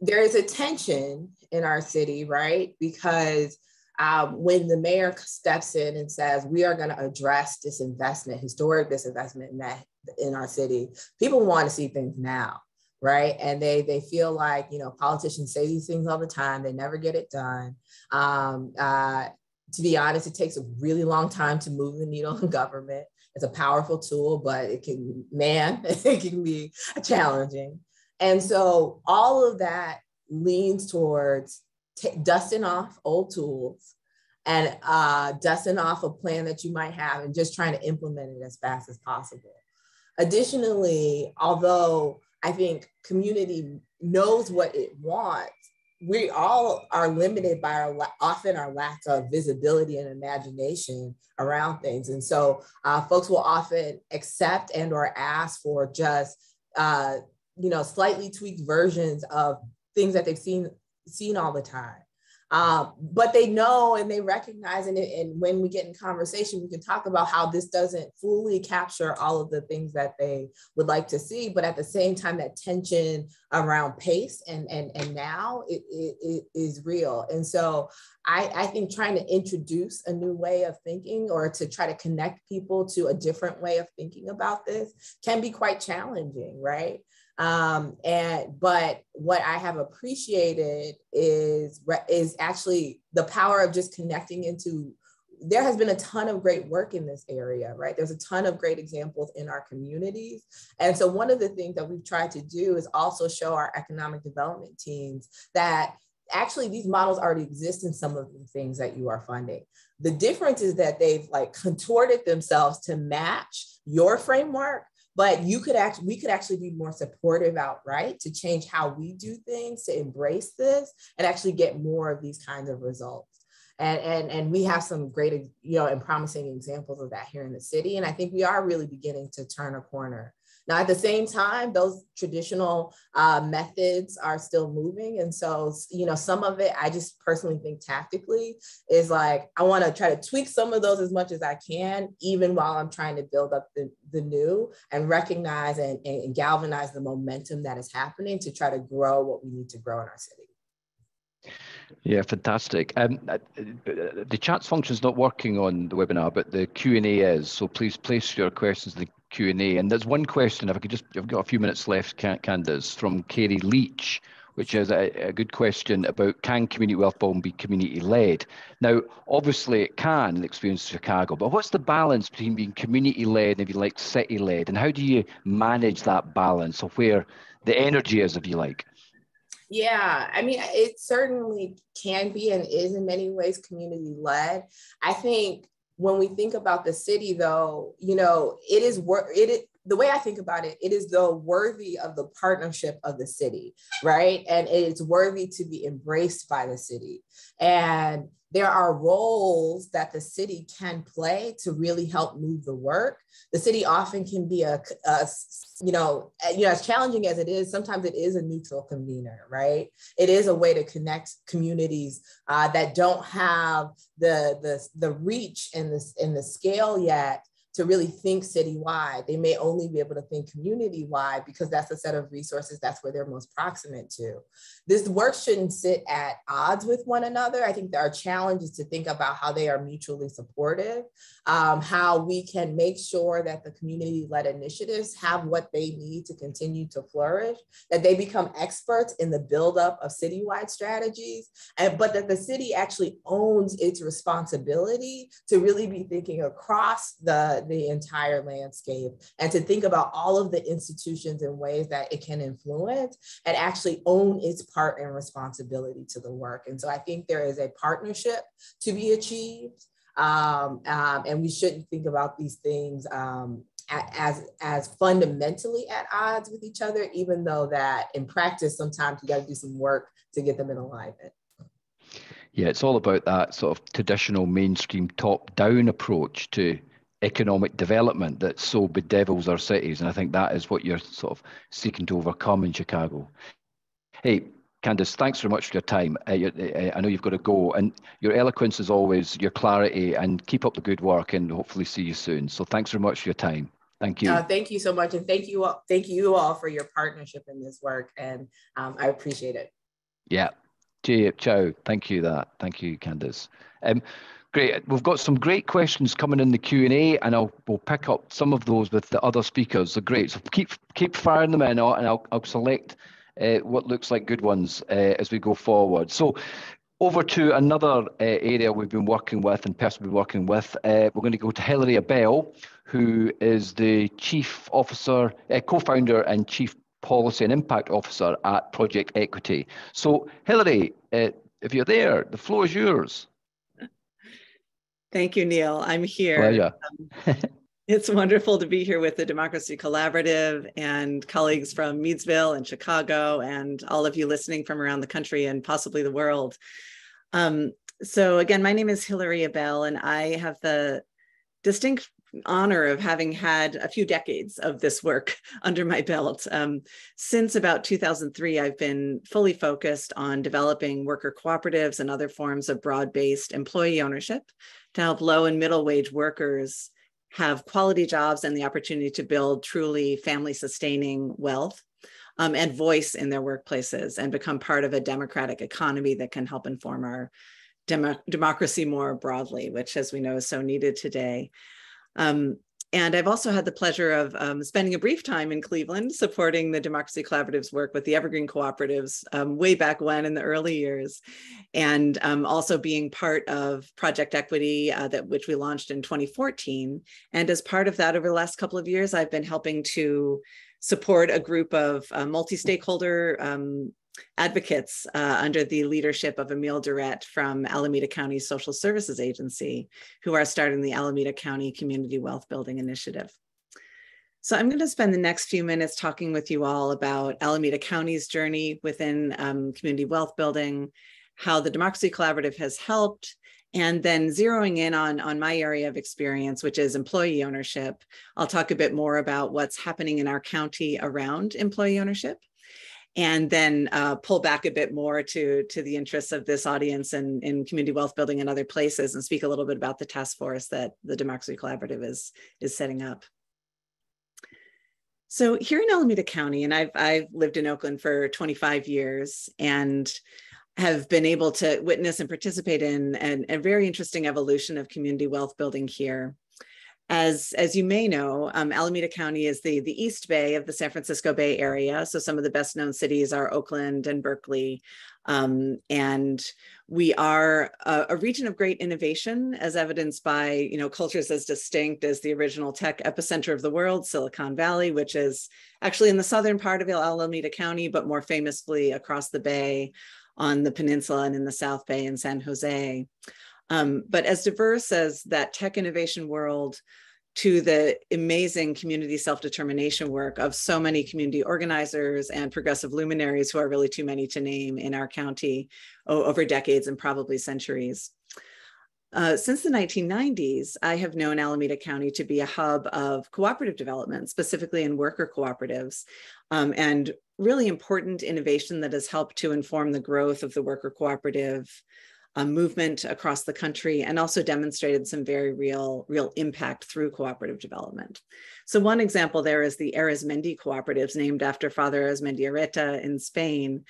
There is a tension in our city, right? Because um, when the mayor steps in and says we are going to address this investment, historic disinvestment in that in our city, people want to see things now, right? And they they feel like you know politicians say these things all the time, they never get it done. Um, uh, to be honest, it takes a really long time to move the needle in government. It's a powerful tool, but it can, man, it can be challenging. And so all of that leans towards t- dusting off old tools and uh, dusting off a plan that you might have and just trying to implement it as fast as possible. Additionally, although I think community knows what it wants, we all are limited by our often our lack of visibility and imagination around things. And so uh, folks will often accept and or ask for just uh, you know slightly tweaked versions of things that they've seen seen all the time um, but they know and they recognize and, and when we get in conversation we can talk about how this doesn't fully capture all of the things that they would like to see. But at the same time that tension around pace and and and now it, it, it is real. And so I, I think trying to introduce a new way of thinking or to try to connect people to a different way of thinking about this can be quite challenging right um, and but what I have appreciated is is actually the power of just connecting into. There has been a ton of great work in this area, right? There's a ton of great examples in our communities. And so, one of the things that we've tried to do is also show our economic development teams that actually these models already exist in some of the things that you are funding. The difference is that they've like contorted themselves to match your framework but you could actually we could actually be more supportive outright to change how we do things to embrace this and actually get more of these kinds of results. And and and we have some great you know and promising examples of that here in the city. And i think we are really beginning to turn a corner now, at the same time, those traditional uh, methods are still moving. And so, you know, some of it, I just personally think tactically is like, I want to try to tweak some of those as much as I can, even while I'm trying to build up the, the new and recognize and, and galvanize the momentum that is happening to try to grow what we need to grow in our city. Yeah, fantastic. Um, uh, the chats function is not working on the webinar, but the Q and A is. So please place your questions in the Q and A. And there's one question. If I could just, I've got a few minutes left, Candace, from Kerry Leach, which is a, a, good question about can community wealth building be community led? Now, obviously, it can in the experience of Chicago, but what's the balance between being community led and if you like city led, and how do you manage that balance of where the energy is, if you like? Yeah, I mean, it certainly can be and is in many ways community led. I think when we think about the city, though, you know, it is work. It the way I think about it, it is the worthy of the partnership of the city, right? And it's worthy to be embraced by the city. And there are roles that the city can play to really help move the work. The city often can be a, a, you know, you know, as challenging as it is, sometimes it is a neutral convener, right? It is a way to connect communities uh, that don't have the the the reach and the and the scale yet to really think citywide. They may only be able to think community wide because that's a set of resources that's where they're most proximate to. This work shouldn't sit at odds with one another. I think there are challenges to think about how they are mutually supportive, um, how we can make sure that the community led initiatives have what they need to continue to flourish, that they become experts in the buildup of citywide strategies, and, but that the city actually owns its responsibility to really be thinking across the, the entire landscape and to think about all of the institutions and ways that it can influence and actually own its part and responsibility to the work. And so I think there is a partnership to be achieved. Um, um, and we shouldn't think about these things um, as as fundamentally at odds with each other, even though that in practice sometimes you got to do some work to get them in alignment. Yeah, it's all about that sort of traditional mainstream top-down approach to economic development that so bedevils our cities, and I think that is what you're sort of seeking to overcome in Chicago. Hey, Candace, thanks very much for your time. Uh, uh, I know you've got to go, and your eloquence is always, your clarity, and keep up the good work, and hopefully see you soon. So thanks very much for your time. Thank you. Uh, thank you so much, and thank you all. Thank you all for your partnership in this work, and um, I appreciate it. Yeah. Ciao. Thank you. That. Thank you, Candace. Um, great. We've got some great questions coming in the Q and A, and I'll we'll pick up some of those with the other speakers. They're great. So keep keep firing them in, and I'll I'll select uh, what looks like good ones uh, as we go forward. So over to another uh, area we've been working with and person we've been working with. Uh, we're going to go to Hilary Abell, who is the Chief Officer, uh, Co-founder and Chief Policy and Impact Officer at Project Equity. So Hilary, uh, if you're there, the floor is yours. Thank you, Neil. I'm here. Um, it's wonderful to be here with the Democracy Collaborative and colleagues from Meadville and Chicago and all of you listening from around the country and possibly the world. Um, so again, my name is Hilary Abell and I have the distinct honor of having had a few decades of this work under my belt. Um, since about 2003, I've been fully focused on developing worker cooperatives and other forms of broad-based employee ownership to help low and middle wage workers have quality jobs and the opportunity to build truly family sustaining wealth um, and voice in their workplaces and become part of a democratic economy that can help inform our demo democracy more broadly, which, as we know, is so needed today. Um, and I've also had the pleasure of um, spending a brief time in Cleveland supporting the Democracy Collaborative's work with the Evergreen Cooperatives um, way back when in the early years, and um, also being part of Project Equity, uh, that which we launched in 2014. And as part of that, over the last couple of years, I've been helping to support a group of uh, multi-stakeholder um, advocates uh, under the leadership of Emil Durrett from Alameda County Social Services Agency, who are starting the Alameda County Community Wealth Building Initiative. So I'm going to spend the next few minutes talking with you all about Alameda County's journey within um, community wealth building, how the Democracy Collaborative has helped, and then zeroing in on, on my area of experience, which is employee ownership. I'll talk a bit more about what's happening in our county around employee ownership and then uh, pull back a bit more to, to the interests of this audience and in community wealth building and other places and speak a little bit about the task force that the Democracy Collaborative is, is setting up. So here in Alameda County, and I've, I've lived in Oakland for 25 years and have been able to witness and participate in a very interesting evolution of community wealth building here. As, as you may know, um, Alameda County is the, the East Bay of the San Francisco Bay Area. So some of the best known cities are Oakland and Berkeley. Um, and we are a, a, region of great innovation as evidenced by, you know, cultures as distinct as the original tech epicenter of the world, Silicon Valley, which is actually in the southern part of Alameda County, but more famously across the Bay on the peninsula and in the South Bay in San Jose. Um, but as diverse as that tech innovation world to the amazing community self-determination work of so many community organizers and progressive luminaries who are really too many to name in our county over decades and probably centuries. Uh, since the 1990s, I have known Alameda County to be a hub of cooperative development, specifically in worker cooperatives, um, and really important innovation that has helped to inform the growth of the worker cooperative a movement across the country and also demonstrated some very real, real impact through cooperative development. So one example there is the Arizmendi cooperatives named after Father Arizmendiarrieta in Spain,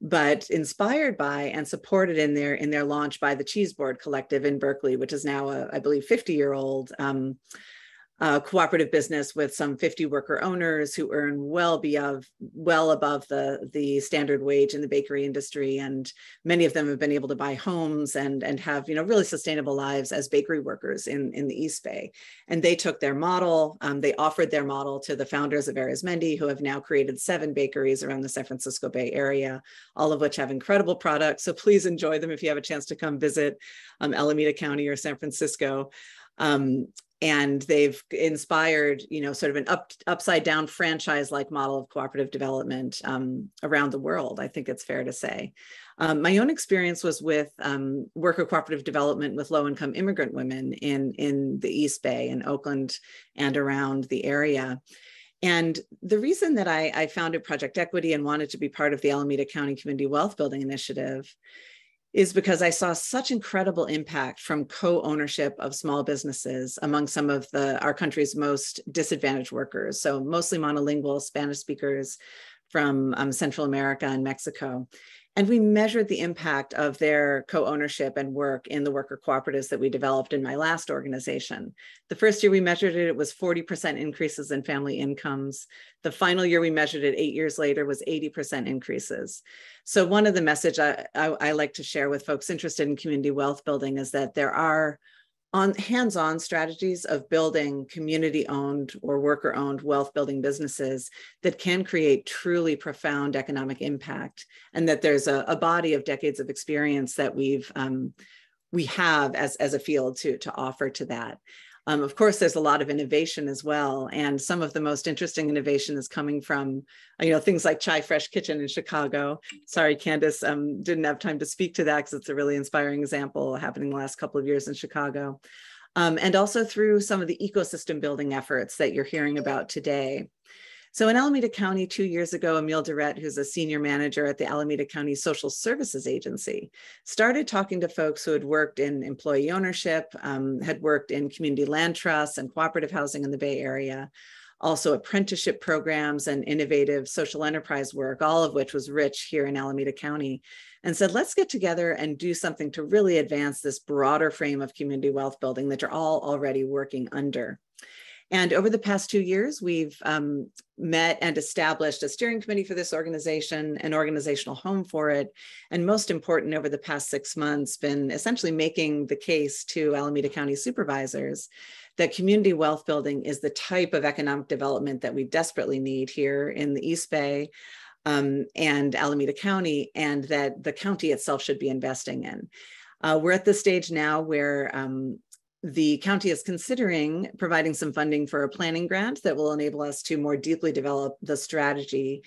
but inspired by and supported in their in their launch by the Cheeseboard Collective in Berkeley, which is now a, I believe, 50 year old um, cooperative business with some 50 worker owners who earn well above well above the the standard wage in the bakery industry. And many of them have been able to buy homes and and have you know really sustainable lives as bakery workers in in the east bay. And they took their model um, they offered their model to the founders of arizmendi who have now created seven bakeries around the san francisco bay area all of which have incredible products. So please enjoy them if you have a chance to come visit um, alameda county or san francisco. Um, and they've inspired you know sort of an up, upside down franchise like model of cooperative development um, around the world i think it's fair to say. Um, my own experience was with um, worker cooperative development with low income immigrant women in in the east bay in oakland and around the area. And the reason that I, I founded project equity and wanted to be part of the alameda county community wealth building initiative is because I saw such incredible impact from co-ownership of small businesses among some of the our country's most disadvantaged workers. So mostly monolingual Spanish speakers from um, Central America and Mexico. And we measured the impact of their co-ownership and work in the worker cooperatives that we developed in my last organization. The first year we measured it, it was 40% increases in family incomes. The final year we measured it eight years later was 80% increases. So one of the message I, I, I like to share with folks interested in community wealth building is that there are on hands-on strategies of building community-owned or worker-owned wealth-building businesses that can create truly profound economic impact, and that there's a, a body of decades of experience that we've um, we have as as a field to to offer to that. Um, of course, there's a lot of innovation as well, and some of the most interesting innovation is coming from, you know, things like Chai Fresh Kitchen in Chicago. Sorry, Candace um, didn't have time to speak to that because it's a really inspiring example happening the last couple of years in Chicago, um, and also through some of the ecosystem building efforts that you're hearing about today. So in Alameda County, two years ago, Emil Durrett, who's a senior manager at the Alameda County Social Services Agency, started talking to folks who had worked in employee ownership, um, had worked in community land trusts and cooperative housing in the Bay Area, also apprenticeship programs and innovative social enterprise work, all of which was rich here in Alameda County, and said, let's get together and do something to really advance this broader frame of community wealth building that you're all already working under. And over the past two years, we've um, met and established a steering committee for this organization, an organizational home for it, and most important, over the past six months, been essentially making the case to Alameda County supervisors that community wealth building is the type of economic development that we desperately need here in the East Bay. Um, and Alameda County, and that the county itself should be investing in. Uh, we're at the stage now where um, the county is considering providing some funding for a planning grant that will enable us to more deeply develop the strategy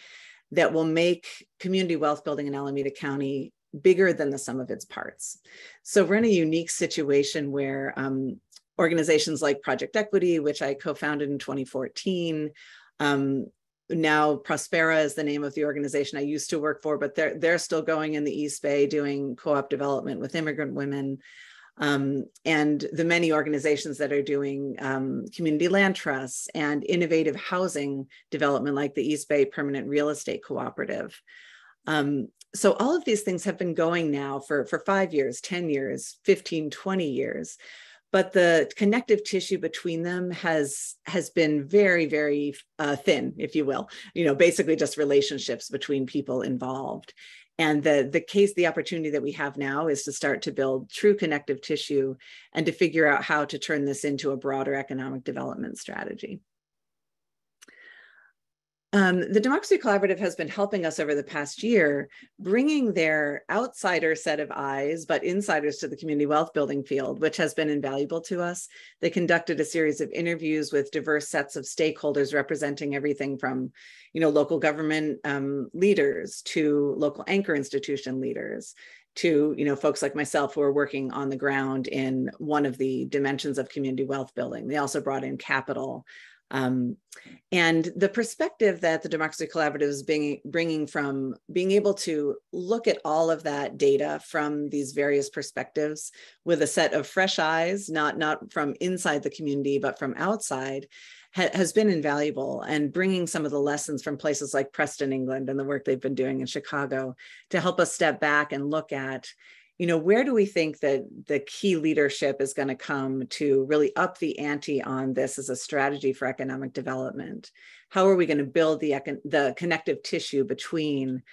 that will make community wealth building in Alameda County bigger than the sum of its parts. So we're in a unique situation where um, organizations like Project Equity, which I co-founded in 2014, um, now Prospera is the name of the organization I used to work for, but they're they're still going in the East Bay doing co-op development with immigrant women um, and the many organizations that are doing um, community land trusts and innovative housing development like the East Bay Permanent Real Estate Cooperative. Um, so all of these things have been going now for, for five years, 10 years, 15, 20 years but the connective tissue between them has has been very very uh, thin if you will you know basically just relationships between people involved and the, the case, the opportunity that we have now is to start to build true connective tissue and to figure out how to turn this into a broader economic development strategy. Um, the Democracy Collaborative has been helping us over the past year, bringing their outsider set of eyes, but insiders to the community wealth building field, which has been invaluable to us. They conducted a series of interviews with diverse sets of stakeholders representing everything from, you know, local government um, leaders to local anchor institution leaders to you know folks like myself who are working on the ground in one of the dimensions of community wealth building they also brought in capital Um, and the perspective that the Democracy Collaborative is being, bringing from being able to look at all of that data from these various perspectives with a set of fresh eyes, not, not from inside the community, but from outside, ha has been invaluable. And bringing some of the lessons from places like Preston, England, and the work they've been doing in Chicago to help us step back and look at you know, where do we think that the key leadership is going to come to really up the ante on this as a strategy for economic development? How are we going to build the, the connective tissue between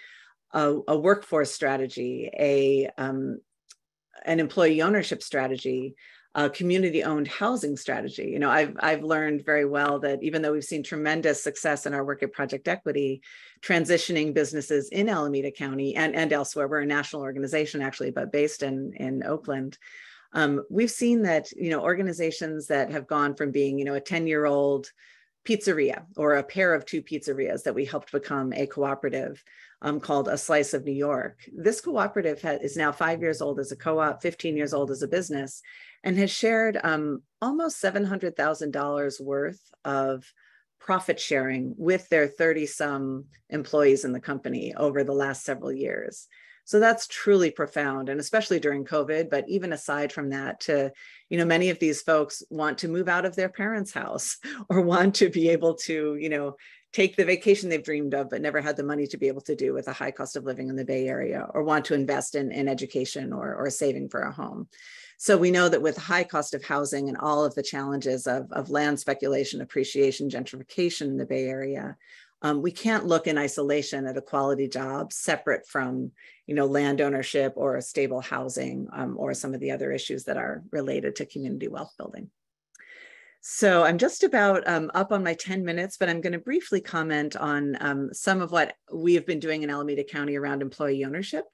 a, a workforce strategy, a, um, an employee ownership strategy, a community owned housing strategy. You know, I've, I've learned very well that even though we've seen tremendous success in our work at Project Equity, transitioning businesses in Alameda County and, and elsewhere, we're a national organization actually, but based in, in Oakland, um, we've seen that, you know, organizations that have gone from being, you know, a 10 year old pizzeria or a pair of two pizzerias that we helped become a cooperative um, called A Slice of New York. This cooperative is now five years old as a co-op, 15 years old as a business, and has shared um, almost $700,000 worth of profit sharing with their 30 some employees in the company over the last several years. So that's truly profound, and especially during COVID. But even aside from that, to you know, many of these folks want to move out of their parents' house or want to be able to, you know, take the vacation they've dreamed of but never had the money to be able to do with a high cost of living in the Bay Area, or want to invest in, in education or, or saving for a home. So we know that with high cost of housing and all of the challenges of, of land speculation, appreciation, gentrification in the Bay Area, um, we can't look in isolation at a quality job separate from you know, land ownership or a stable housing um, or some of the other issues that are related to community wealth building. So I'm just about um, up on my 10 minutes, but I'm going to briefly comment on um, some of what we have been doing in Alameda County around employee ownership.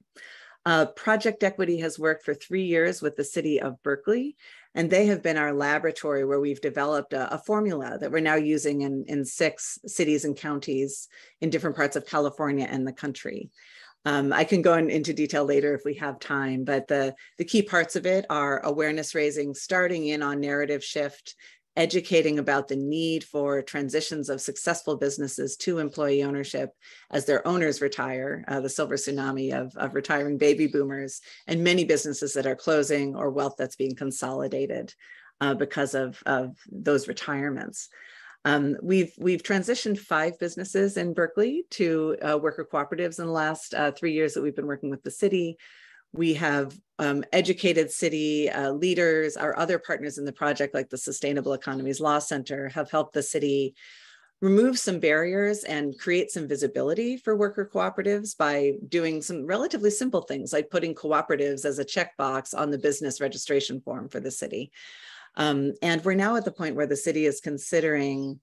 Uh, Project Equity has worked for three years with the city of Berkeley, and they have been our laboratory where we've developed a, a, formula that we're now using in, in six cities and counties in different parts of California and the country. Um, I can go in, into detail later if we have time, but the, the key parts of it are awareness raising, starting in on narrative shift, educating about the need for transitions of successful businesses to employee ownership as their owners retire, uh, the silver tsunami of, of retiring baby boomers, and many businesses that are closing or wealth that's being consolidated uh, because of, of those retirements. Um, we've we've transitioned five businesses in Berkeley to uh, worker cooperatives in the last uh, three years that we've been working with the city. We have um, educated city uh, leaders, our other partners in the project, like the Sustainable Economies Law Center, have helped the city remove some barriers and create some visibility for worker cooperatives by doing some relatively simple things like putting cooperatives as a checkbox on the business registration form for the city. Um, and we're now at the point where the city is considering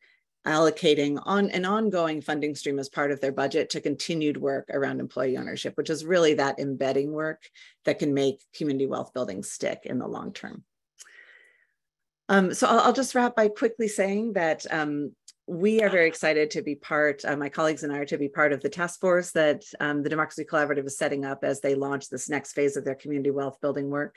allocating on an ongoing funding stream as part of their budget to continued work around employee ownership, which is really that embedding work that can make community wealth building stick in the long term. Um, so I'll, I'll, just wrap by quickly saying that um, we are very excited to be part, uh, my colleagues and I are to be part of the task force that um, the Democracy Collaborative is setting up as they launch this next phase of their community wealth building work.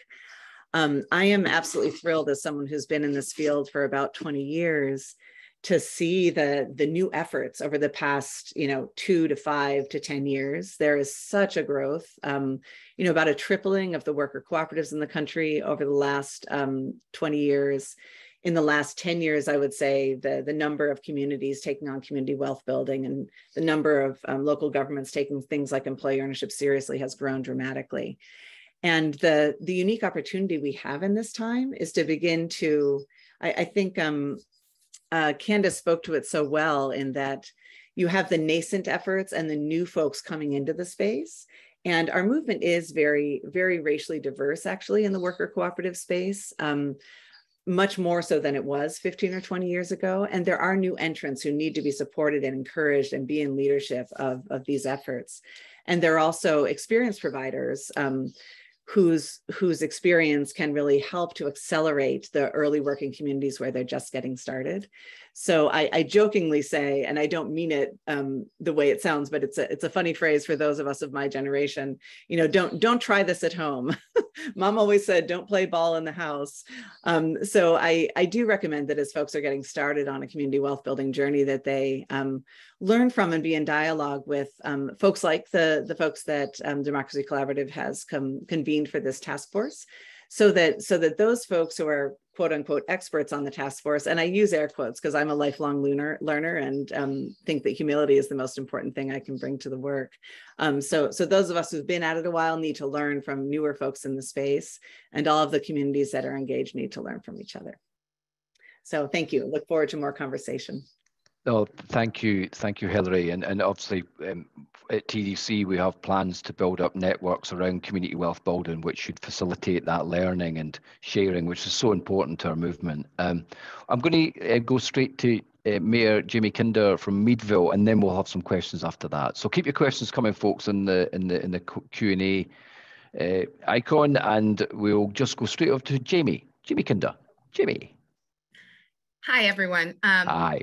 Um, I am absolutely thrilled as someone who's been in this field for about 20 years to see the the new efforts over the past you know two to five to ten years there is such a growth um, you know about a tripling of the worker cooperatives in the country over the last um, 20 years. In the last 10 years i would say the the number of communities taking on community wealth building and the number of um, local governments taking things like employee ownership seriously has grown dramatically. And the the unique opportunity we have in this time is to begin to I, think um, uh, Candace spoke to it so well in that you have the nascent efforts and the new folks coming into the space. And our movement is very, very racially diverse, actually, in the worker cooperative space, um, much more so than it was 15 or 20 years ago. And there are new entrants who need to be supported and encouraged and be in leadership of, of these efforts. And there are also experienced providers. Um, whose whose experience can really help to accelerate the early working communities where they're just getting started. So I, I jokingly say, and I don't mean it um, the way it sounds, but it's a it's a funny phrase for those of us of my generation. You know, don't don't try this at home. Mom always said, don't play ball in the house. Um, so I I do recommend that as folks are getting started on a community wealth building journey, that they um, learn from and be in dialogue with um, folks like the the folks that um, Democracy Collaborative has come convened for this task force so that so that those folks who are quote unquote experts on the task force and i use air quotes because i'm a lifelong learner learner and um, think that humility is the most important thing i can bring to the work. Um, so so those of us who've been at it a while need to learn from newer folks in the space and all of the communities that are engaged need to learn from each other. So thank you. Look forward to more conversation no, thank you, thank you, Hilary. And and obviously, um, at TDC, we have plans to build up networks around community wealth building, which should facilitate that learning and sharing, which is so important to our movement. Um, I'm going to uh, go straight to uh, Mayor Jaime Kinder from Meadville, and then we'll have some questions after that. So keep your questions coming, folks, in the in the in the Q and A uh, icon, and we'll just go straight over to Jaime. Jaime Kinder. Jaime. Hi, everyone. Um, Hi.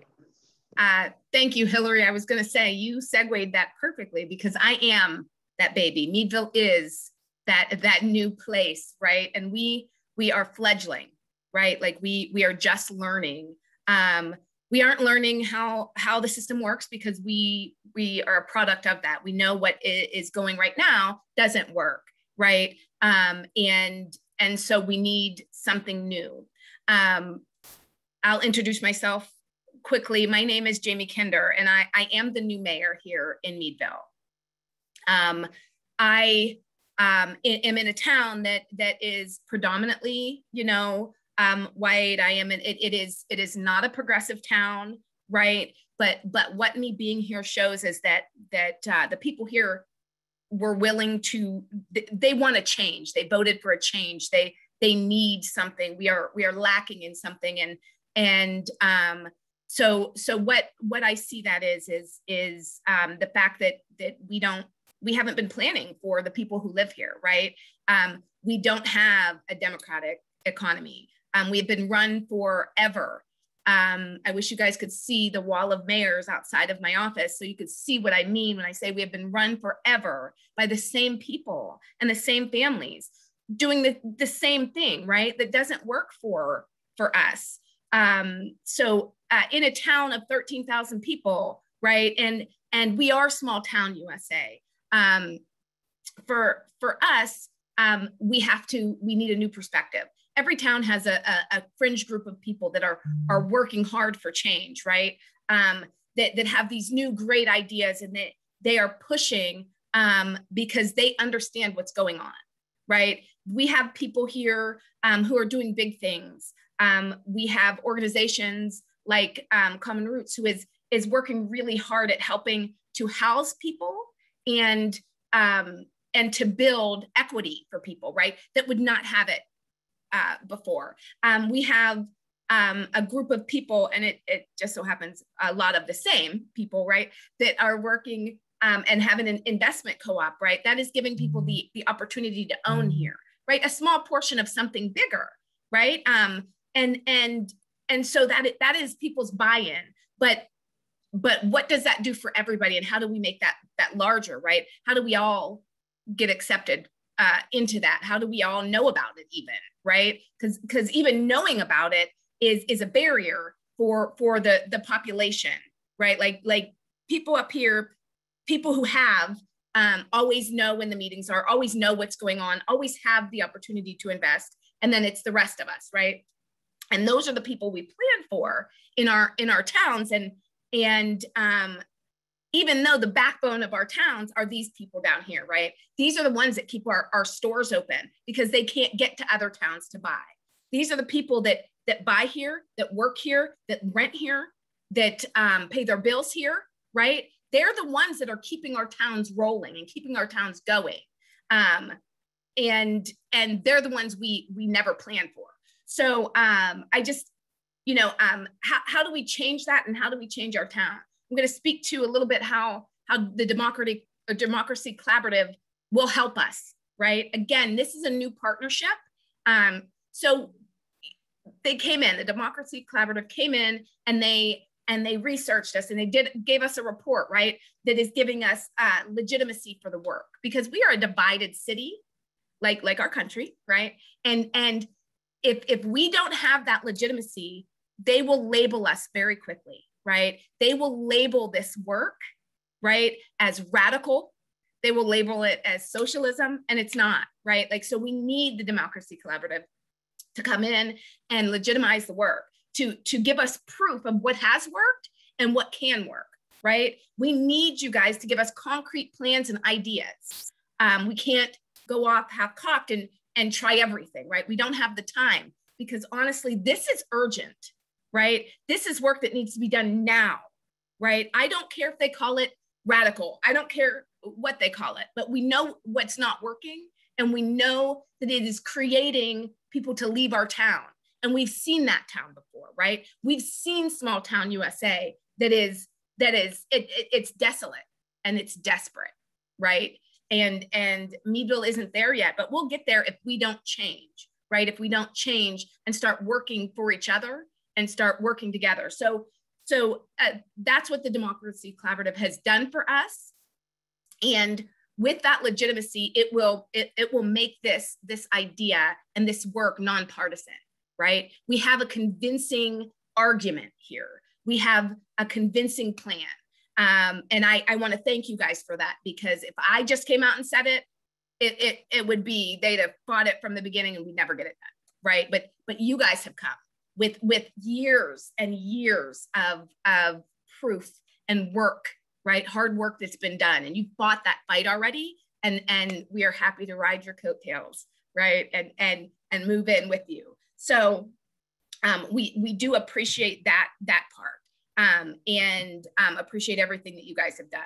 Uh, thank you, Hilary. I was going to say you segued that perfectly because I am that baby. Meadville is that that new place, right? And we we are fledgling, right? Like we we are just learning. Um, we aren't learning how how the system works because we we are a product of that. We know what is going right now doesn't work, right? Um, and and so we need something new. Um, I'll introduce myself quickly, my name is Jaime Kinder, and I, I am the new mayor here in Meadville. Um, I um, am in a town that that is predominantly, you know, um, white. I am. In, it, it is. It is not a progressive town, right? But but what me being here shows is that that uh, the people here were willing to. They, want to change. They voted for a change. They they need something. We are we are lacking in something, and and um, so so what what i see that is is is um, the fact that that we don't we haven't been planning for the people who live here right? Um, we don't have a democratic economy. Um, we've been run forever. Um, i wish you guys could see the wall of mayors outside of my office so you could see what i mean when i say we have been run forever by the same people and the same families doing the, the same thing right? That doesn't work for for us. Um, so uh, in a town of 13,000 people, right? And and we are small town USA. Um, for for us, um, we have to we need a new perspective. Every town has a, a, a fringe group of people that are are working hard for change, right? Um, that that have these new great ideas and that they are pushing um, because they understand what's going on, right? We have people here um, who are doing big things. Um, we have organizations like um, Common Roots, who is is working really hard at helping to house people and um, and to build equity for people, right? That would not have it uh, before. Um, we have um, a group of people, and it, it just so happens a lot of the same people, right, that are working um, and having an investment co-op, right? That is giving people the the opportunity to own mm-hmm. here, right? A small portion of something bigger, right? Um, and and and so that that is people's buy-in but but what does that do for everybody? And how do we make that that larger right? How do we all get accepted uh, into that? How do we all know about it even right? Because because even knowing about it is is a barrier for for the the population right? Like like people up here people who have um, always know when the meetings are always know what's going on always have the opportunity to invest and then it's the rest of us right and those are the people we plan for in our in our towns. And and um, even though the backbone of our towns are these people down here right? These are the ones that keep our, our stores open because they can't get to other towns to buy. These are the people that that buy here that work here that rent here that um, pay their bills here right? They're the ones that are keeping our towns rolling and keeping our towns going. Um, and and they're the ones we we never plan for so um, I just, you know, um, how, how do we change that and how do we change our town? I'm going to speak to a little bit how how the democratic democracy collaborative will help us. Right. Again, this is a new partnership. Um, so they came in, the Democracy Collaborative came in and they and they researched us and they did gave us a report, right? That is giving us uh, legitimacy for the work because we are a divided city, like like our country, right? And and if if we don't have that legitimacy, they will label us very quickly, right? They will label this work, right, as radical. They will label it as socialism, and it's not, right? Like so, we need the Democracy Collaborative to come in and legitimize the work, to, to give us proof of what has worked and what can work, right? We need you guys to give us concrete plans and ideas. Um, we can't go off half cocked and, and try everything, right? We don't have the time because honestly, this is urgent, right? This is work that needs to be done now, right? I don't care if they call it radical. I don't care what they call it, but we know what's not working and we know that it is creating people to leave our town. And we've seen that town before, right? We've seen small town USA that is that is it, it, it's desolate and it's desperate, right? And and Meadville isn't there yet, but we'll get there if we don't change, right? If we don't change and start working for each other and start working together. So so uh, that's what the Democracy Collaborative has done for us. And with that legitimacy, it will it, it will make this this idea and this work nonpartisan, right? We have a convincing argument here. We have a convincing plan. Um, and I, I want to thank you guys for that because if I just came out and said it, it, it, it would be they'd have fought it from the beginning and we'd never get it done, right? But but you guys have come with with years and years of of proof and work right? Hard work that's been done and you fought that fight already. And, and we are happy to ride your coattails, right? And, and, and move in with you. So um, we, we do appreciate that, that part um, and um, appreciate everything that you guys have done.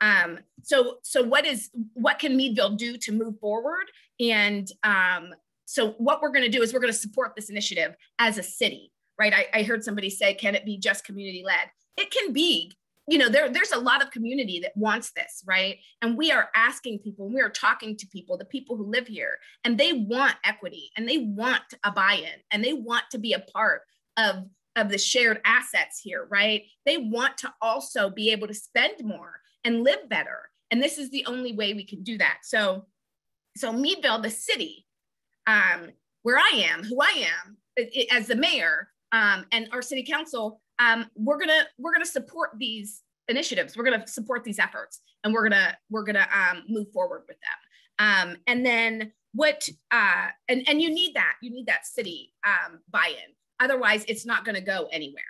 Um, so, so what is, what can Meadville do to move forward? And um, so what we're gonna do is we're gonna support this initiative as a city, right? I, I heard somebody say, can it be just community led? It can be you know there, there's a lot of community that wants this right and we are asking people we are talking to people the people who live here and they want equity and they want a buy-in and they want to be a part of of the shared assets here right they want to also be able to spend more and live better and this is the only way we can do that so so meadville the city um, where i am who i am as the mayor um, and our city council um, we're gonna we're gonna support these initiatives. We're gonna support these efforts, and we're gonna we're gonna um, move forward with them. Um, and then what? Uh, and and you need that. You need that city um, buy-in. Otherwise, it's not gonna go anywhere.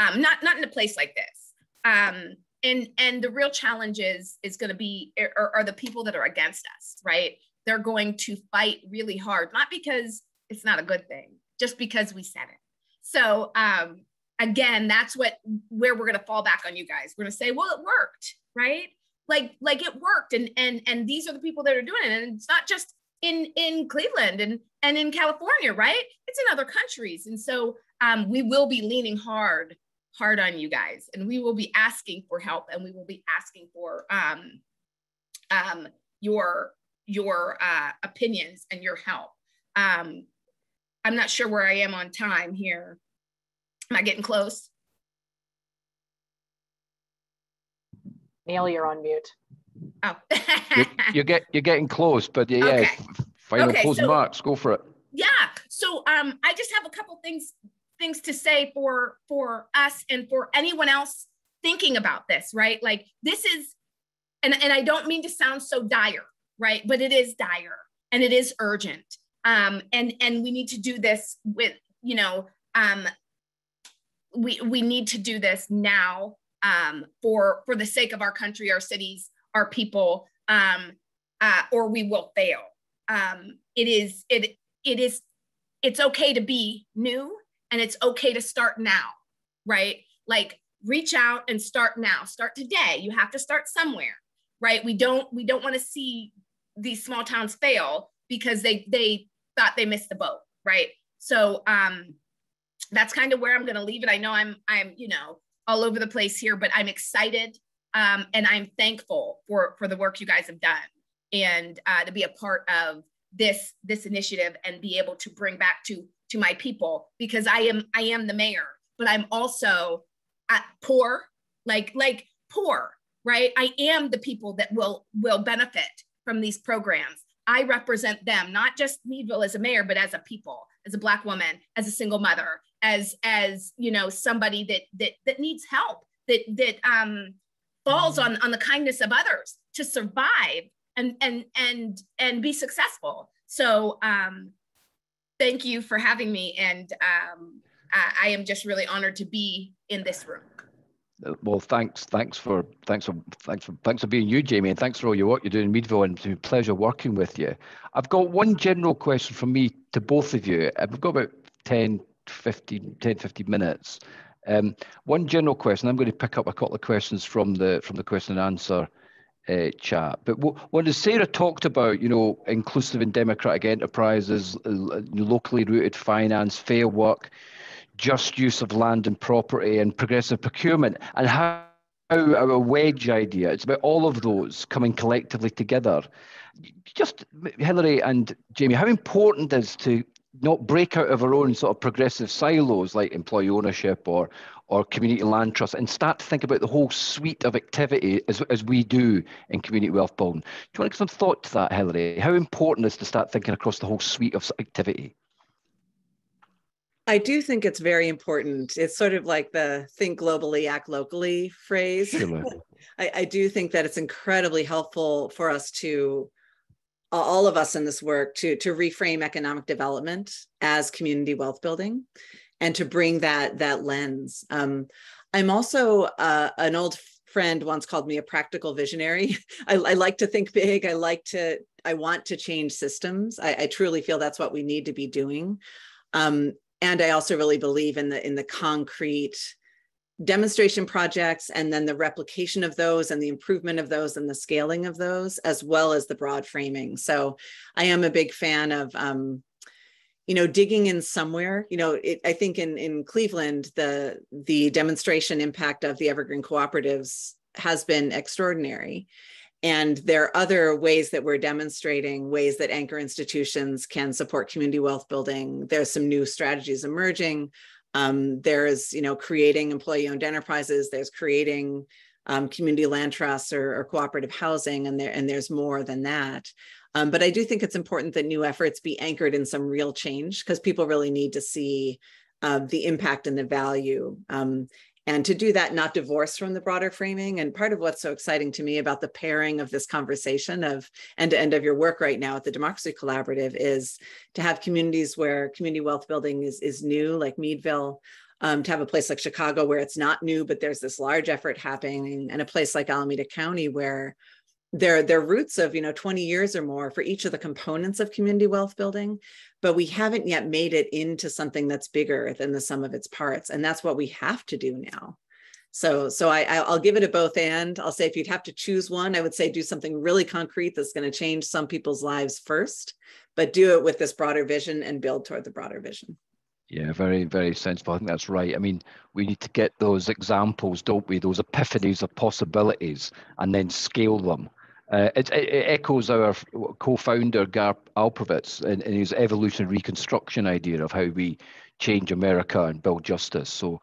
Um, not not in a place like this. Um, and and the real challenge is is going to be are, are the people that are against us, right? They're going to fight really hard, not because it's not a good thing, just because we said it. So um, again, that's what where we're gonna fall back on you guys. We're gonna say, well, it worked, right? Like, like it worked, and and and these are the people that are doing it, and it's not just in in Cleveland and and in California, right? It's in other countries, and so um, we will be leaning hard hard on you guys, and we will be asking for help, and we will be asking for um, um, your your uh, opinions and your help. Um, I'm not sure where I am on time here. Am I getting close? Neil, you're on mute. Oh. you're, you're, get, you're getting close, but yeah, okay. Final okay, closing so, marks. Go for it. Yeah. So um, I just have a couple things things to say for for us and for anyone else thinking about this, right? Like this is, and, and I don't mean to sound so dire, right? But it is dire and it is urgent. Um, and and we need to do this with, you know, um, we we need to do this now um, for for the sake of our country, our cities, our people, um, uh, or we will fail. Um, it is it it is it's okay to be new and it's okay to start now, right? Like reach out and start now. Start today. You have to start somewhere, right? We don't we don't want to see these small towns fail because they they thought they missed the boat, right? So um, that's kind of where I'm going to leave it. I know I'm I'm you know all over the place here, but I'm excited um, and I'm thankful for for the work you guys have done and uh, to be a part of this this initiative and be able to bring back to to my people because I am I am the mayor, but I'm also uh, poor, like like poor, right? I am the people that will will benefit from these programs. I represent them, not just Meadville as a mayor, but as a people, as a black woman, as a single mother, as as you know somebody that that that needs help, that that um, falls on on the kindness of others to survive and and and and be successful. So um, thank you for having me, and um, I, am just really honored to be in this room. Uh, well, thanks, thanks for, thanks for, thanks for, thanks for being you, Jaime, and thanks for all your work you're doing in Meadville, and it's a pleasure working with you. I've got one general question from me to both of you. I've got about 10, 15, 10, 15 minutes. Um, one general question. I'm going to pick up a couple of questions from the from the question and answer uh, chat. But what as Sarah talked about, you know, inclusive and democratic enterprises, uh, locally rooted finance, fair work, just use of land and property, and progressive procurement, and how our wedge idea. It's about all of those coming collectively together. Just Hilary and Jaime, how important is to not break out of our own sort of progressive silos like employee ownership or or community land trust and start to think about the whole suite of activity as, as we do in community wealth building. Do you want to give some thought to that, Hilary? How important is to start thinking across the whole suite of activity? I do think it's very important. It's sort of like the think globally, act locally phrase. Sure. I, I do think that it's incredibly helpful for us to all of us in this work to to reframe economic development as community wealth building and to bring that that lens. Um, i'm also uh, an old friend once called me a practical visionary. I, I, like to think big. I like to i want to change systems. I, I truly feel that's what we need to be doing. Um, and i also really believe in the in the concrete demonstration projects and then the replication of those and the improvement of those and the scaling of those as well as the broad framing. So i am a big fan of um, you know digging in somewhere you know it, i think in in cleveland the the demonstration impact of the evergreen cooperatives has been extraordinary and there are other ways that we're demonstrating ways that anchor institutions can support community wealth building there's some new strategies emerging um, there's, you know, creating employee-owned enterprises. There's creating um, community land trusts or, or, cooperative housing, and there and there's more than that. Um, but I do think it's important that new efforts be anchored in some real change because people really need to see uh, the impact and the value. Um, and to do that not divorce from the broader framing and part of what's so exciting to me about the pairing of this conversation of end to end of your work right now at the democracy collaborative is to have communities where community wealth building is, is new like meadville um, to have a place like chicago where it's not new but there's this large effort happening and a place like alameda county where their their roots of you know 20 years or more for each of the components of community wealth building but we haven't yet made it into something that's bigger than the sum of its parts and that's what we have to do now so so I, i'll give it a both and i'll say if you'd have to choose one i would say do something really concrete that's going to change some people's lives first but do it with this broader vision and build toward the broader vision yeah, very, very sensible. I think that's right. I mean, we need to get those examples, don't we? Those epiphanies of possibilities and then scale them. Uh, it, it, echoes our co-founder Gar Alperovitz in, in his evolution reconstruction idea of how we change America and build justice. So,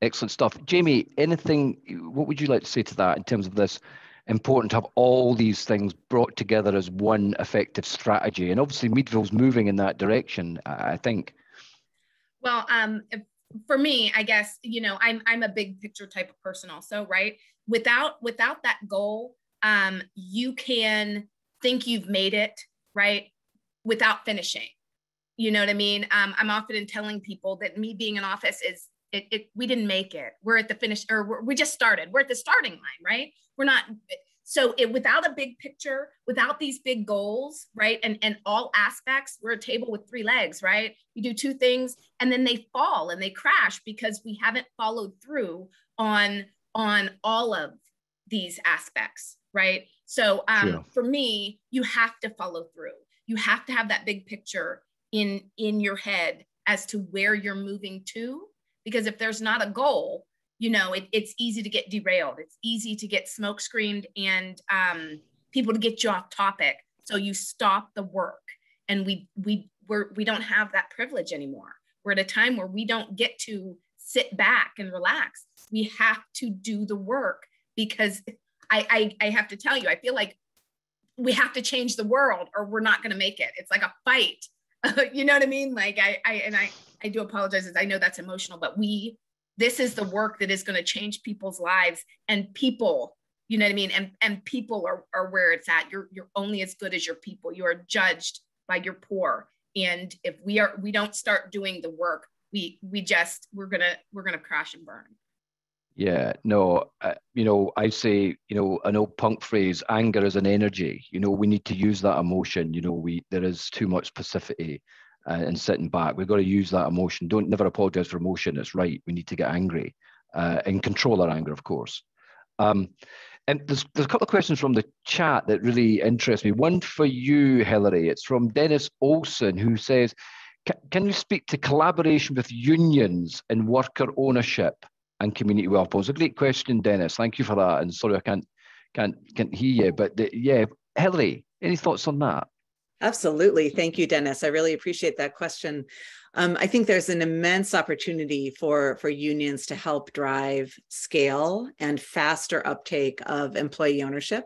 excellent stuff, Jaime. Anything? What would you like to say to that in terms of this? Important to have all these things brought together as one effective strategy, and obviously Meadville's moving in that direction. I think. Well, um, for me, I guess you know I'm I'm a big picture type of person, also, right? Without without that goal um, you can think you've made it, right, without finishing. You know what I mean? Um, I'm often telling people that me being in office is it, it we didn't make it. We're at the finish, or we just started. We're at the starting line, right? We're not. So it, without a big picture, without these big goals, right, and and all aspects, we're a table with three legs, right? We do two things, and then they fall and they crash because we haven't followed through on on all of these aspects right? So um, yeah. for me, you have to follow through. You have to have that big picture in in your head as to where you're moving to, because if there's not a goal, you know, it, it's easy to get derailed. It's easy to get smoke screened and um, people to get you off topic. So you stop the work, and we we we're, we don't have that privilege anymore. we're at a time where we don't get to sit back and relax we have to do the work because I, I, I have to tell you, I feel like we have to change the world or we're not going to make it. It's like a fight. you know what I mean? Like I, I, and I, I do apologize I know that's emotional, but we, this is the work that is going to change people's lives and people, you know what I mean? And, and people are, are where it's at. You're, you're only as good as your people. You are judged by your poor. And if we are, we don't start doing the work, we, we just, we're going to, we're going to crash and burn. Yeah, no, uh, you know, I say, you know, an old punk phrase, anger is an energy. You know, we need to use that emotion. You know, we there is too much passivity uh, and sitting back. We've got to use that emotion. Don't never apologize for emotion. It's right. We need to get angry uh, and control our anger, of course. Um, and there's, there's a couple of questions from the chat that really interest me. One for you, Hilary. It's from Dennis Olson, who says, can you speak to collaboration with unions and worker ownership? And community welfare? It's a great question, Dennis. Thank you for that. And sorry, I can't can't can't hear you, but the, yeah, Hilary, any thoughts on that? Absolutely. Thank you, Dennis. I really appreciate that question. Um, I think there's an immense opportunity for, for unions to help drive scale and faster uptake of employee ownership.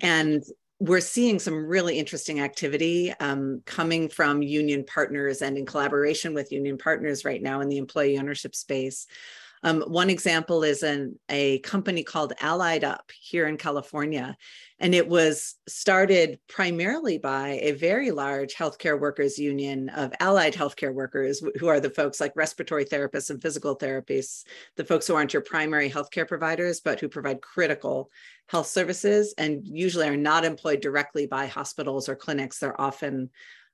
And we're seeing some really interesting activity um, coming from union partners and in collaboration with union partners right now in the employee ownership space. Um, one example is an, a company called Allied Up here in California. And it was started primarily by a very large healthcare workers union of allied healthcare workers, who are the folks like respiratory therapists and physical therapists, the folks who aren't your primary healthcare providers, but who provide critical health services and usually are not employed directly by hospitals or clinics. They're often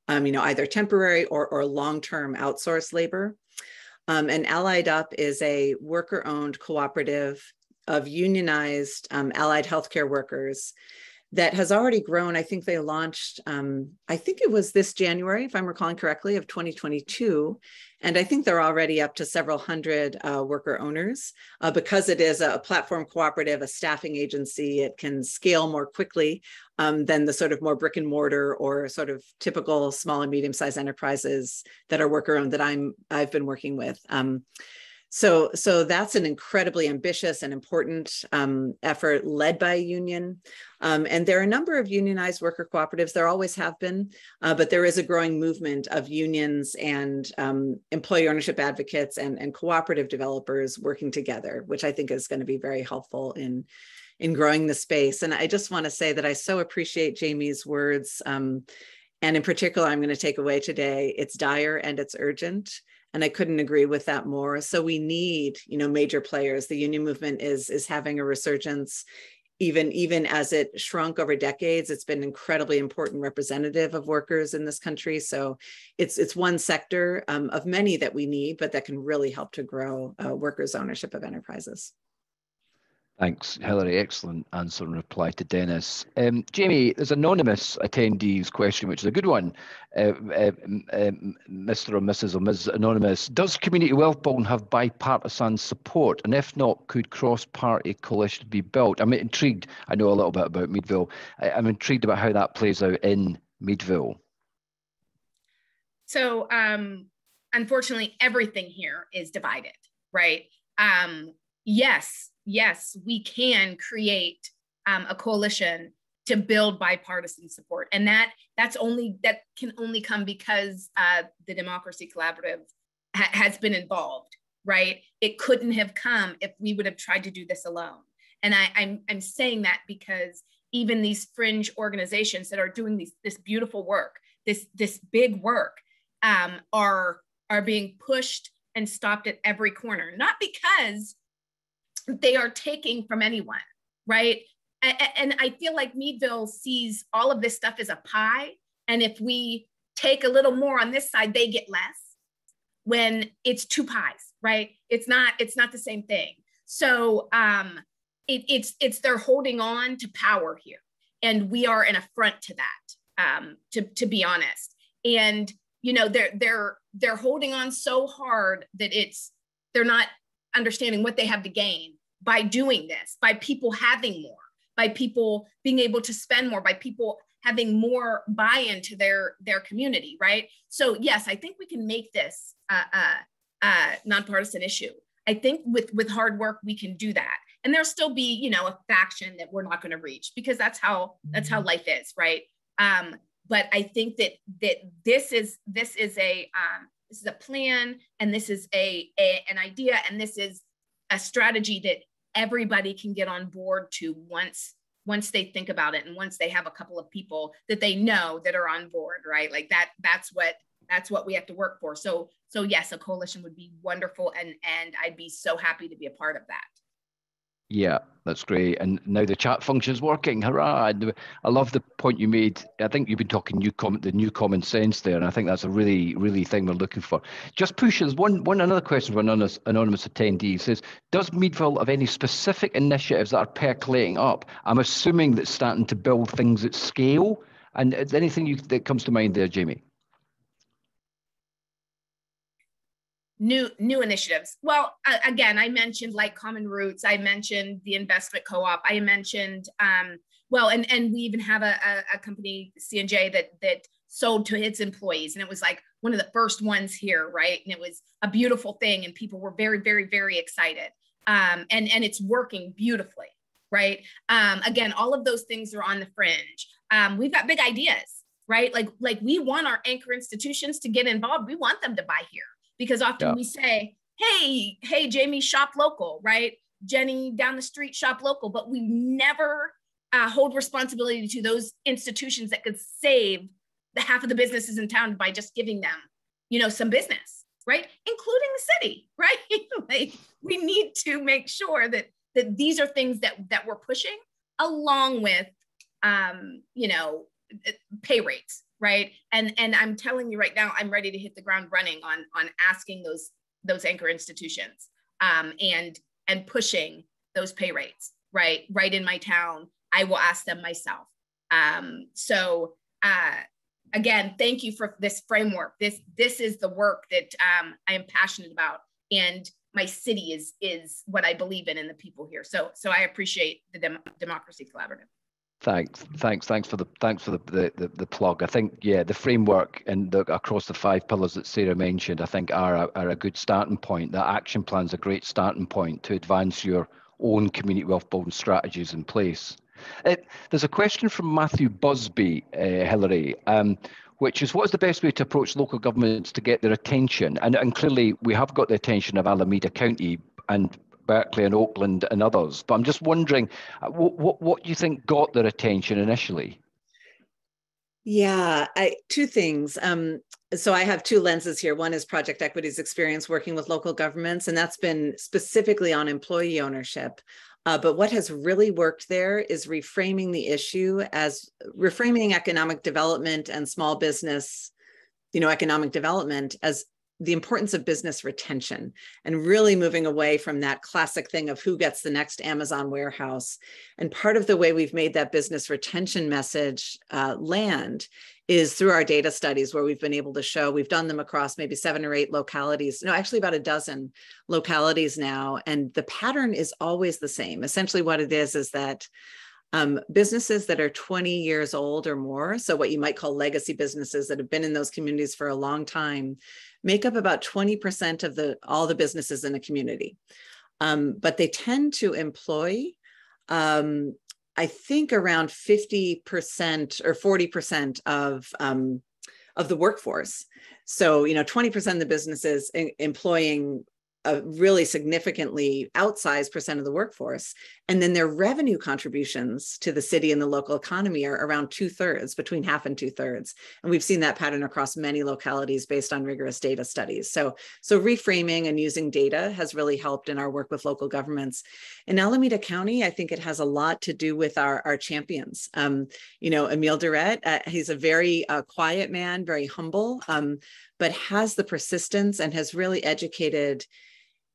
um, you know, either temporary or, or long-term outsourced labor. Um, and Allied Up is a worker owned cooperative of unionized um, allied healthcare workers that has already grown. I think they launched, um, I think it was this January, if I'm recalling correctly, of 2022. And I think they're already up to several hundred uh, worker owners. Uh, because it is a platform cooperative, a staffing agency, it can scale more quickly um, than the sort of more brick and mortar or sort of typical small and medium sized enterprises that are worker owned that I'm, I've been working with. Um, so, so that's an incredibly ambitious and important um, effort led by a union. Um, and there are a number of unionized worker cooperatives. There always have been, uh, but there is a growing movement of unions and um, employee ownership advocates and, and cooperative developers working together, which I think is going to be very helpful in in growing the space. And I just want to say that I so appreciate Jaime's words. Um, and in particular, I'm going to take away today, it's dire and it's urgent and i couldn't agree with that more. So we need you know major players. The union movement is is having a resurgence. Even even as it shrunk over decades it's been incredibly important representative of workers in this country. So it's it's one sector um, of many that we need but that can really help to grow uh, workers ownership of enterprises Thanks, Hilary. Excellent answer and reply to Dennis. Um, Jaime, there's anonymous attendees question, which is a good one. Uh, uh, uh, Mr. or Mrs. or Ms. Anonymous, does community wealth building have bipartisan support? And if not, could cross-party coalition be built? I'm intrigued. I know a little bit about Meadville. I, I'm intrigued about how that plays out in Meadville. So, um, unfortunately, everything here is divided, right? Um, yes, yes, we can create um, a coalition to build bipartisan support, and that that's only that can only come because uh, the Democracy Collaborative ha- has been involved. Right? It couldn't have come if we would have tried to do this alone. And I, I'm I'm saying that because even these fringe organizations that are doing these, this beautiful work, this this big work, um, are are being pushed and stopped at every corner. Not because they are taking from anyone, right? And I feel like Meadville sees all of this stuff as a pie. And if we take a little more on this side, they get less when it's two pies, right? It's not, it's not the same thing. So um, it, it's it's they're holding on to power here. And we are an affront to that, um, to, to be honest. And you know, they're they're they're holding on so hard that it's they're not understanding what they have to gain by doing this, by people having more, by people being able to spend more, by people having more buy-in to their their community, right? So yes, I think we can make this a, a, a nonpartisan issue. I think with with hard work we can do that, and there'll still be you know a faction that we're not going to reach because that's how that's how life is, right? Um, but I think that that this is this is a um, this is a plan, and this is a, a an idea, and this is a strategy that everybody can get on board to once once they think about it and once they have a couple of people that they know that are on board right? Like that that's what that's what we have to work for. So so yes a coalition would be wonderful and and i'd be so happy to be a part of that yeah, that's great. And now the chat function's working. Hurrah! And I love the point you made. I think you've been talking new com- the new common sense there, and I think that's a really, really thing we're looking for. Just pushes one, one another question from anonymous, anonymous attendee says, does Meadville have any specific initiatives that are percolating up? I'm assuming that's starting to build things at scale. And anything you, that comes to mind there, Jaime? New new initiatives. Well again i mentioned like common roots. I mentioned the investment co-op. I mentioned um, well and and we even have a, a, a company cnj that that sold to its employees and it was like one of the first ones here right? And it was a beautiful thing and people were very very very excited. Um, and and it's working beautifully right? Um, again all of those things are on the fringe. Um, we've got big ideas right? Like like we want our anchor institutions to get involved. We want them to buy here because often yeah. we say, hey, hey, Jaime, shop local, right? Jenny down the street, shop local, but we never uh, hold responsibility to those institutions that could save the half of the businesses in town by just giving them, you know, some business, right? Including the city, right? like we need to make sure that that these are things that that we're pushing along with, um, you know, pay rates, right? And and i'm telling you right now i'm ready to hit the ground running on on asking those those anchor institutions um, and and pushing those pay rates right? Right in my town i will ask them myself. Um, so uh, again thank you for this framework. This this is the work that um, i am passionate about and my city is is what i believe in and the people here. So so i appreciate the Dem- democracy collaborative Thanks, thanks, thanks for the thanks for the, the, the, the plug. I think yeah, the framework and the, across the five pillars that Sarah mentioned, I think are a, are a good starting point. That action plan is a great starting point to advance your own community wealth building strategies in place. It, there's a question from Matthew Busby, uh, Hilary, um, which is what is the best way to approach local governments to get their attention? And, and clearly, we have got the attention of Alameda County and Berkeley and Oakland and others. But I'm just wondering, what, uh, what, what do you think got their attention initially? Yeah, I, two things. Um, so I have two lenses here. One is Project Equity's experience working with local governments, and that's been specifically on employee ownership. Uh, but what has really worked there is reframing the issue as reframing economic development and small business, you know, economic development as the importance of business retention and really moving away from that classic thing of who gets the next Amazon warehouse. And part of the way we've made that business retention message uh, land is through our data studies where we've been able to show we've done them across maybe seven or eight localities no actually about a dozen localities now and the pattern is always the same essentially what it is is that um, businesses that are 20 years old or more, so what you might call legacy businesses that have been in those communities for a long time, make up about 20% of the all the businesses in the community. Um, but they tend to employ, um, I think, around 50% or 40% of um, of the workforce. So, you know, 20% of the businesses employing a really significantly outsized percent of the workforce. And then their revenue contributions to the city and the local economy are around two thirds, between half and two thirds. And we've seen that pattern across many localities based on rigorous data studies. So, so reframing and using data has really helped in our work with local governments. In Alameda County, I think it has a lot to do with our, our champions. Um, you know, Emil Durrett, uh, he's a very uh, quiet man, very humble, um, but has the persistence and has really educated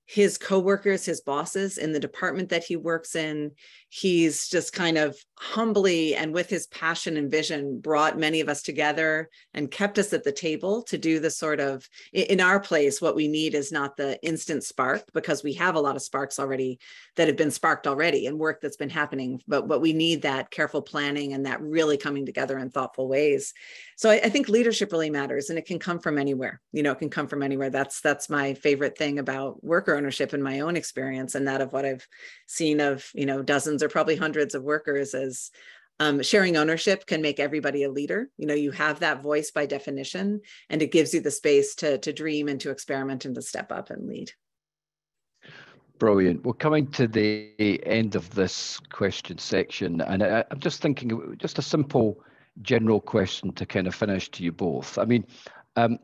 his coworkers, his bosses in the department that he works in. He's just kind of humbly and with his passion and vision brought many of us together and kept us at the table to do the sort of, in our place, what we need is not the instant spark because we have a lot of sparks already that have been sparked already and work that's been happening. But, what we need that careful planning and that really coming together in thoughtful ways. So I, I think leadership really matters and it can come from anywhere. You know, it can come from anywhere. That's that's my favorite thing about worker ownership in my own experience and that of what I've seen of, you know, dozens or probably hundreds of workers as um, sharing ownership can make everybody a leader. You know, you have that voice by definition, and it gives you the space to, to dream and to experiment and to step up and lead. Brilliant. We're coming to the end of this question section, and I, am just thinking just a simple general question to kind of finish to you both. I mean, um,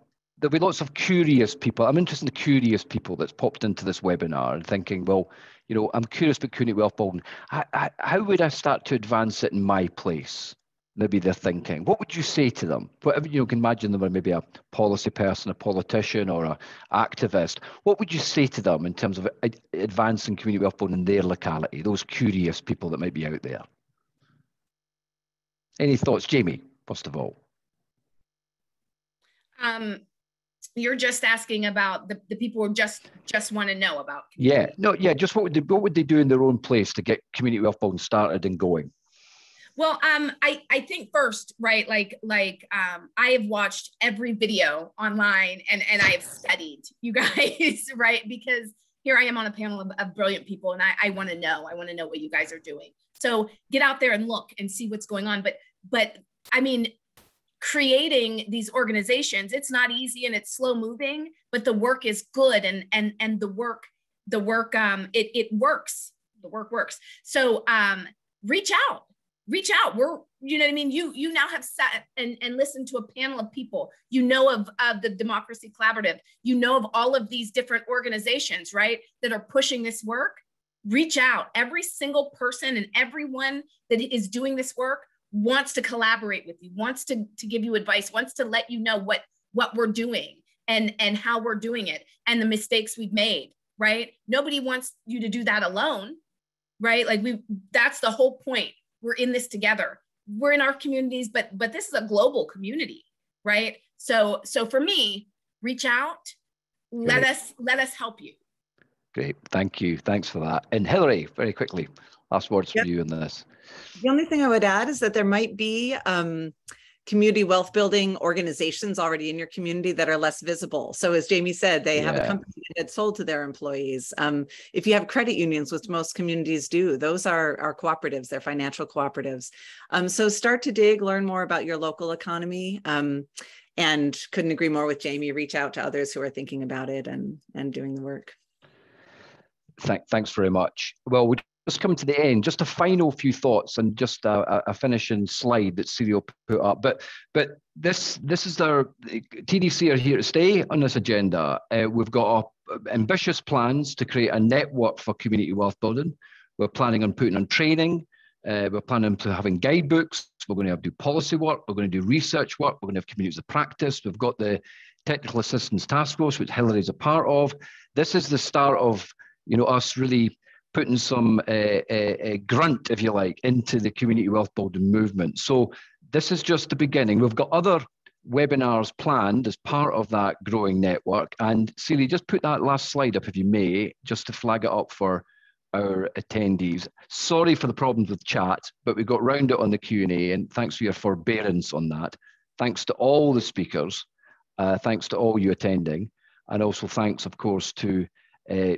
there'll be lots of curious people. I'm interested in the curious people that's popped into this webinar and thinking, well, you know, I'm curious about community wealth building. How, how would I start to advance it in my place? Maybe they're thinking. What would you say to them? Whatever you can imagine them, or maybe a policy person, a politician, or an activist. What would you say to them in terms of advancing community wealth building in their locality? Those curious people that might be out there. Any thoughts, Jaime? First of all. Um, you're just asking about the, the people who just just want to know about yeah no yeah just what would they what would they do in their own place to get community wealth building started and going? Well um i i think first right like like um i have watched every video online and and i have studied you guys right? Because here i am on a panel of, of brilliant people and i i want to know i want to know what you guys are doing. So get out there and look and see what's going on but but i mean creating these organizations it's not easy and it's slow moving but the work is good and and and the work the work um it it works. The work works. So um reach out reach out. We're you know what i mean? You you now have sat and and listened to a panel of people. You know of of the democracy collaborative. You know of all of these different organizations right that are pushing this work. Reach out. Every single person and everyone that is doing this work wants to collaborate with you, wants to, to give you advice, wants to let you know what, what we're doing and, and how we're doing it and the mistakes we've made, right? Nobody wants you to do that alone, right? Like we, that's the whole point. We're in this together. We're in our communities, but, but this is a global community, right? So, so for me, reach out, let Great. us, let us help you. Great. Thank you. Thanks for that. And Hilary, very quickly, last words yep. for you on this. The only thing I would add is that there might be um, community wealth building organizations already in your community that are less visible. So as Jaime said, they yeah. have a company that sold to their employees. Um, if you have credit unions, which most communities do, those are, are cooperatives, they're financial cooperatives. Um, so start to dig, learn more about your local economy. Um, and couldn't agree more with Jaime, reach out to others who are thinking about it and, and doing the work. Thank, thanks very much. Well, we just coming to the end, just a final few thoughts and just a, a finishing slide that Serial put up. But but this this is our TDC are here to stay on this agenda. Uh, we've got ambitious plans to create a network for community wealth building. We're planning on putting on training. Uh, we're planning to having guidebooks. We're going to do policy work. We're going to do research work. We're going to have communities of practice. We've got the technical assistance task force, which Hilary is a part of. This is the start of you know us really putting some uh, uh, grunt, if you like, into the community wealth building movement. So this is just the beginning. We've got other webinars planned as part of that growing network. And Celia, just put that last slide up, if you may, just to flag it up for our attendees. Sorry for the problems with chat, but we got round it on the Q&A, and thanks for your forbearance on that. Thanks to all the speakers. Uh, thanks to all you attending. And also thanks, of course, to uh,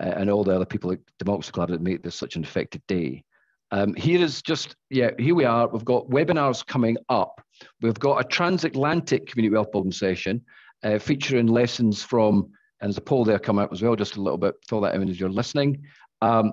uh, and all the other people at Democracy Club that make this such an effective day. Um, here is just, yeah, here we are. We've got webinars coming up. We've got a transatlantic community wealth building session uh, featuring lessons from, and there's a poll there coming up as well, just a little bit, fill that in as you're listening. Um,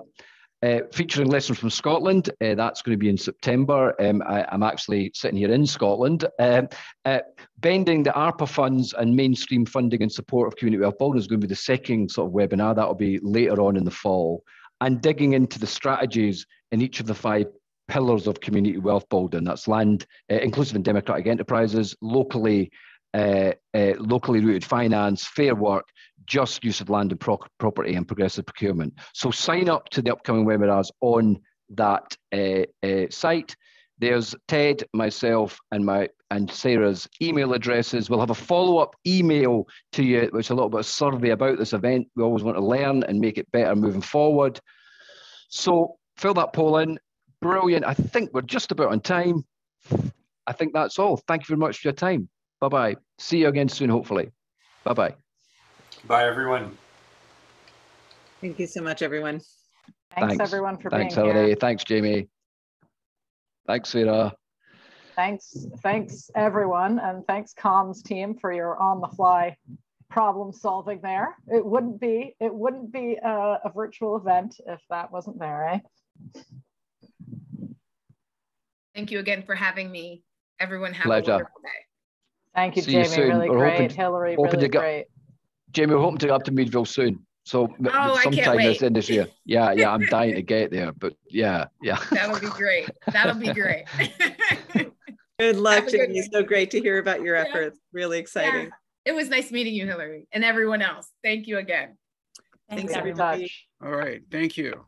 uh, featuring lessons from Scotland. Uh, that's going to be in September. Um, I, am actually sitting here in Scotland. Um, uh, bending the ARPA funds and mainstream funding in support of community wealth building is going to be the second sort of webinar. That will be later on in the fall. And digging into the strategies in each of the five pillars of community wealth building. That's land, uh, inclusive and democratic enterprises, locally, uh, uh, locally rooted finance, fair work, just use of land and pro property and progressive procurement. So sign up to the upcoming webinars on that uh, uh, site. There's Ted, myself, and my and Sarah's email addresses. We'll have a follow-up email to you, which is a little bit of survey about this event. We always want to learn and make it better moving forward. So fill that poll in. Brilliant. I think we're just about on time. I think that's all. Thank you very much for your time. Bye-bye. See you again soon, hopefully. Bye-bye. Bye, everyone. Thank you so much, everyone. Thanks, Thanks. everyone for Thanks, being Holiday. here. Thanks, Jaime. Thanks, Sarah. Thanks, thanks everyone, and thanks comms team for your on-the-fly problem solving there. It wouldn't be it wouldn't be a, a virtual event if that wasn't there, eh? Thank you again for having me. Everyone have Pleasure. a wonderful day. Thank you, See you Jaime. soon. Really We're great. hoping- Hilary, hoping to really get- great. Jaime, we're hoping to get up to Meadville soon. So m- Oh, I can't sometime this wait. end this year. Yeah, yeah, I'm dying to get there. But yeah, yeah. That'll be great. That'll be great. Good luck, Have a good Jaime. So great to hear about your Yeah. efforts. Really exciting. it was nice meeting you, Hilary, and everyone else. Thank you again. Thanks, Thanks everybody. much. All right, thank you.